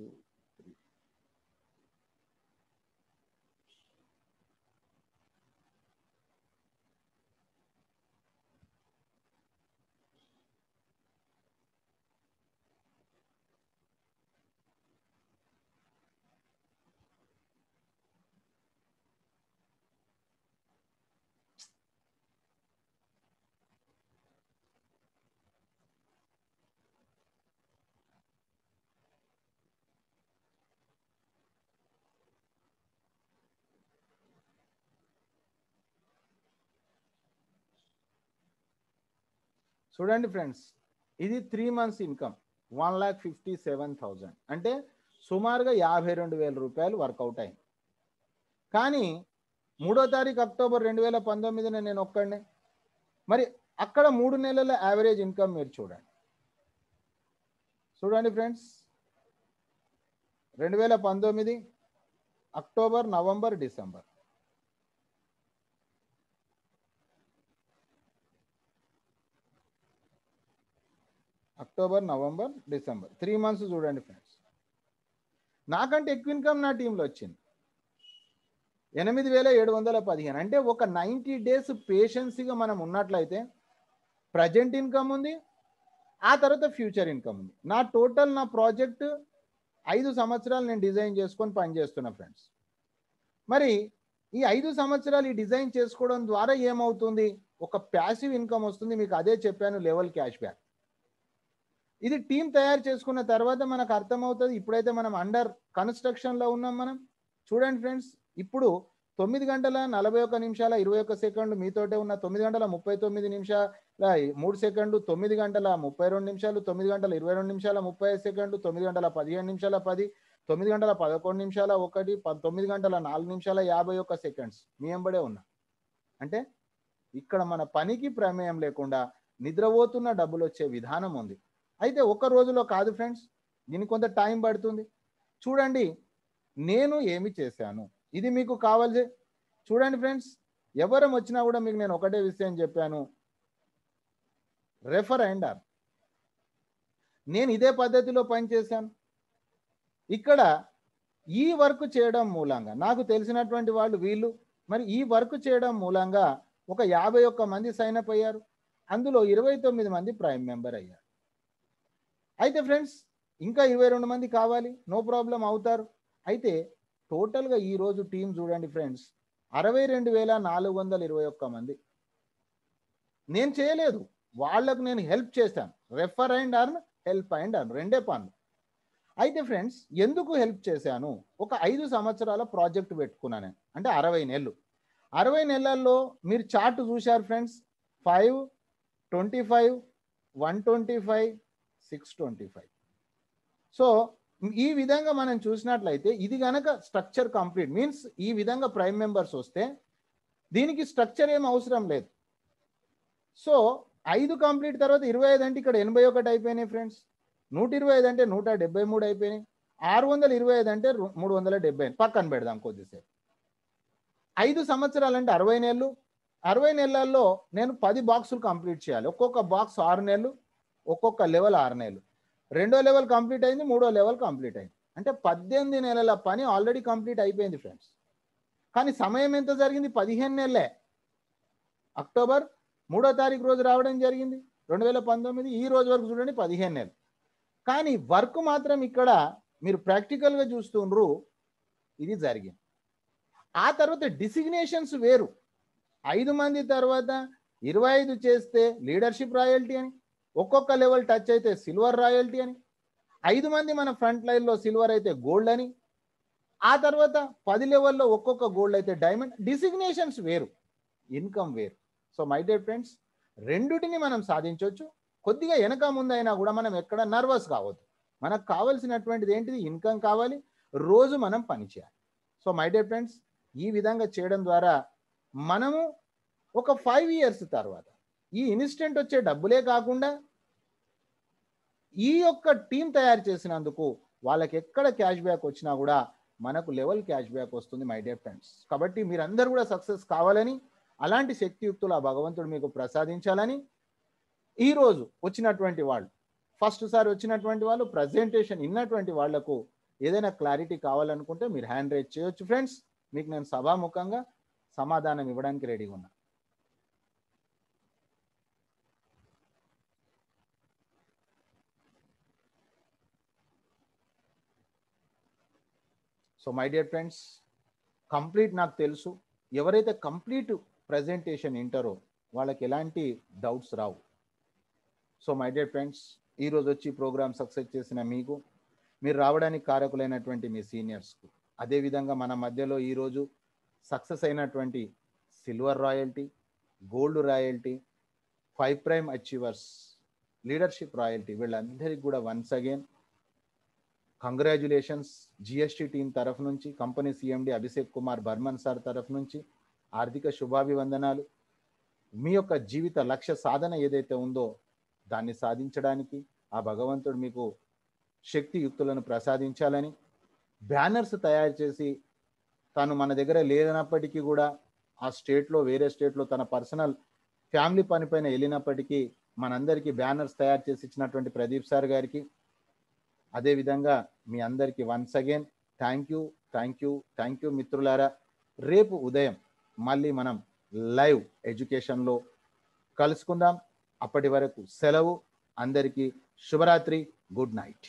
Speaker 1: చూడండి ఫ్రెండ్స్ ఇది three months income one lakh fifty seven thousand అంటే సుమారుగా యాభై రెండు వేల రూపాయలు వర్కౌట్ అయింది కానీ మూడో తారీఖు అక్టోబర్ రెండు వేల పంతొమ్మిదిన నేను ఒక్కడనే. మరి అక్కడ మూడు నెలల యావరేజ్ ఇన్కమ్ మీరు చూడండి. చూడండి ఫ్రెండ్స్ రెండు వేల పంతొమ్మిది October November December. October November December. Three months చూడండి ఫ్రెండ్స్ నాకంటే ఎక్కువ ఇన్కమ్ నా టీంలో వచ్చింది. ఎనిమిది వేల ఏడు వందల పదిహేను. అంటే ఒక నైంటీ డేస్ పేషెన్సీగా మనం ఉన్నట్లయితే ప్రజెంట్ ఇన్కమ్ ఉంది ఆ తర్వాత ఫ్యూచర్ ఇన్కమ్ ఉంది. నా టోటల్ నా ప్రాజెక్ట్ ఐదు సంవత్సరాలు నేను డిజైన్ చేసుకొని పనిచేస్తున్నా ఫ్రెండ్స్ మరి ఈ ఐదు సంవత్సరాలు ఈ డిజైన్ చేసుకోవడం ద్వారా ఏమవుతుంది? ఒక ప్యాసివ్ ఇన్కమ్ వస్తుంది. మీకు అదే చెప్పాను లెవెల్ క్యాష్ బ్యాక్ ఇది టీం తయారు చేసుకున్న తర్వాత మనకు అర్థమవుతుంది. ఇప్పుడైతే మనం అండర్ కన్స్ట్రక్షన్లో ఉన్నాం మనం. చూడండి ఫ్రెండ్స్ ఇప్పుడు తొమ్మిది గంటల నలభై ఒక్క నిమిషాల ఇరవై ఒక్క సెకండ్లు మీతోటే ఉన్న తొమ్మిది గంటల ముప్పై తొమ్మిది నిమిషాల మూడు సెకండ్లు తొమ్మిది గంటల ముప్పై రెండు నిమిషాలు తొమ్మిది గంటల ఇరవై రెండు నిమిషాల ముప్పై ఐదు సెకండ్లు తొమ్మిది గంటల పదిహేను నిమిషాల పది తొమ్మిది గంటల పదకొండు నిమిషాల ఒకటి ప- తొమ్మిది గంటల నాలుగు నిమిషాల యాభై ఒక్క సెకండ్స్ మీ ఎంబడే ఉన్నా. అంటే ఇక్కడ మన పనికి ప్రమేయం లేకుండా నిద్రపోతున్న డబ్బులు వచ్చే విధానం ఉంది. అయితే ఒక్క రోజులో కాదు ఫ్రెండ్స్ దీనికి కొంత టైం పడుతుంది. చూడండి నేను ఏమి చేశాను? ఇది మీకు కావాల్సి చూడండి ఫ్రెండ్స్ ఎవరం వచ్చినా కూడా మీకు నేను ఒకటే విషయం చెప్పాను. రెఫర్ అండ్ నేను ఇదే పద్ధతిలో పనిచేశాను ఇక్కడ ఈ వర్క్ చేయడం మూలంగా నాకు తెలిసినటువంటి వాళ్ళు వీళ్ళు మరి ఈ వర్క్ చేయడం మూలంగా ఒక యాభై ఒక్క మంది సైన్ అప్ అయ్యారు. అందులో ఇరవై తొమ్మిది మంది ప్రైమ్ మెంబర్ అయ్యారు. అయితే ఫ్రెండ్స్ ఇంకా ఇరవై రెండు మంది కావాలి. నో ప్రాబ్లం అవుతారు. అయితే టోటల్గా ఈరోజు టీం చూడండి ఫ్రెండ్స్ అరవై రెండు వేల నాలుగు వందల ఇరవై ఒక్క మంది. నేను చేయలేదు. వాళ్ళకు నేను హెల్ప్ చేశాను. Refer and earn help and earn రెండే పనులు. అయితే ఫ్రెండ్స్ ఎందుకు హెల్ప్ చేశాను? ఒక ఐదు సంవత్సరాల ప్రాజెక్ట్ పెట్టుకున్నాను నేను. అంటే అరవై నెలలు. అరవై నెలల్లో మీరు చార్ట్ చూశారు friends? Five twenty five one twenty five six twenty five so ఈ విధంగా మనం చూసినట్లయితే ఇది గనక స్ట్రక్చర్ కంప్లీట్ మీన్స్ ఈ విధంగా ప్రైమ్ మెంబర్స్ వస్తే దీనికి స్ట్రక్చర్ ఏం అవసరం లేదు. సో ఐదు కంప్లీట్ తర్వాత ఇరవై ఐదు అంటే ఇక్కడ ఎనభై ఒకటి అయిపోయినాయి ఫ్రెండ్స్ నూట ఇరవై ఐదు అంటే నూట డెబ్బై మూడు అయిపోయినాయి. ఆరు వందల ఇరవై ఐదు అంటే మూడు వందల డెబ్బై పక్కన పెడదాం కొద్దిసేపు. ఐదు సంవత్సరాలు అంటే అరవై నెలలు. అరవై నెలల్లో నేను పది బాక్సులు కంప్లీట్ చేయాలి. ఒక్కొక్క బాక్స్ ఆరు నెలలు ఒక్కొక్క లెవెల్ ఆరు నెలలు. రెండో లెవెల్ కంప్లీట్ అయింది మూడో లెవెల్ కంప్లీట్ అయింది. అంటే పద్దెనిమిది నెలల పని ఆల్రెడీ కంప్లీట్ అయిపోయింది ఫ్రెండ్స్ కానీ సమయం ఎంత జరిగింది? పదిహేను నెలలే. అక్టోబర్ మూడో తారీఖు రోజు రావడం జరిగింది. రెండు వేల పంతొమ్మిది ఈ రోజు వరకు చూడండి పదిహేను నెలలు. కానీ వర్క్ మాత్రం ఇక్కడ మీరు ప్రాక్టికల్గా చూస్తుండ్రు ఇది జరిగింది. ఆ తర్వాత డిసిగ్నేషన్స్ వేరు. ఐదు మంది తర్వాత ఇరవై ఐదు చేస్తే లీడర్షిప్ రాయల్టీ అని ఒక్కొక్క లెవెల్ టచ్ అయితే సిల్వర్ రాయల్టీ అని ఐదు మంది మన ఫ్రంట్ లైన్లో సిల్వర్ అయితే గోల్డ్ అని ఆ తర్వాత పది లెవెల్లో ఒక్కొక్క గోల్డ్ అయితే డైమండ్ డిసిగ్నేషన్స్ వేరు ఇన్కమ్ వేరు. సో మై డియర్ ఫ్రెండ్స్ రెండుటిని మనం సాధించవచ్చు కొద్దిగా వెనక ముందైనా కూడా మనం ఎక్కడ నర్వస్ కావద్దు. మనకు కావాల్సినటువంటిది ఏంటిది? ఇన్కమ్ కావాలి. రోజు మనం పని చేయాలి. సో మై డియర్ ఫ్రెండ్స్ ఈ విధంగా చేయడం ద్వారా మనము ఒక ఫైవ్ ఇయర్స్ తర్వాత ఈ ఇన్స్టెంట్ వచ్చే డబ్బులే కాకుండా ఈ యొక్క టీం తయారు చేసినందుకు వాళ్ళకి ఎక్కడ క్యాష్ బ్యాక్ వచ్చినా కూడా మనకు లెవెల్ క్యాష్ బ్యాక్ వస్తుంది మై డియర్ ఫ్రెండ్స్. కాబట్టి మీరందరూ కూడా సక్సెస్ కావాలని అలాంటి శక్తియుక్తులు ఆ భగవంతుడు మీకు ప్రసాదించాలని ఈరోజు వచ్చినటువంటి వాళ్ళు ఫస్ట్ సారి వచ్చినటువంటి వాళ్ళు ప్రజెంటేషన్ ఇన్నటువంటి వాళ్ళకు ఏదైనా క్లారిటీ కావాలనుకుంటే మీరు హ్యాండ్ రైజ్ చేయొచ్చు ఫ్రెండ్స్. మీకు నేను సభాముఖంగా సమాధానం ఇవ్వడానికి రెడీగా ఉన్నా. So my dear friends complete నాకు తెలుసు. ఎవరైతే కంప్లీట్ ప్రజెంటేషన్ వింటారో వాళ్ళకి ఎలాంటి డౌట్స్ రావు. సో మై డియర్ ఫ్రెండ్స్ ఈరోజు వచ్చి ప్రోగ్రామ్ సక్సెస్ చేసిన మీకు మీరు రావడానికి కారకులైనటువంటి మీ సీనియర్స్కు అదేవిధంగా మన మధ్యలో ఈరోజు సక్సెస్ అయినటువంటి silver royalty gold royalty five prime achievers leadership royalty వీళ్ళందరికీ కూడా once again congratulations GST team తరఫు నుంచి company CMD Abhishek Kumar Barman sir తరఫు నుంచి ఆర్థిక శుభాభివందనాలు. మీ యొక్క జీవిత లక్ష్య సాధన ఏదైతే ఉందో దాన్ని సాధించడానికి ఆ భగవంతుడు మీకు శక్తియుక్తులను ప్రసాదించాలని బ్యానర్స్ తయారు చేసి తను మన దగ్గర లేనప్పటికీ కూడా ఆ స్టేట్లో వేరే స్టేట్లో తన పర్సనల్ ఫ్యామిలీ పనిపైన వెళ్ళినప్పటికీ మనందరికీ బ్యానర్స్ తయారు చేసి ఇచ్చినటువంటి ప్రదీప్ సార్ గారికి అదేవిధంగా మీ అందరికీ once again thank you thank you thank you మిత్రులారా. రేపు ఉదయం మళ్ళీ మనం లైవ్ ఎడ్యుకేషన్లో కలుసుకుందాం. అప్పటి వరకు సెలవు. అందరికీ శుభరాత్రి. Good night.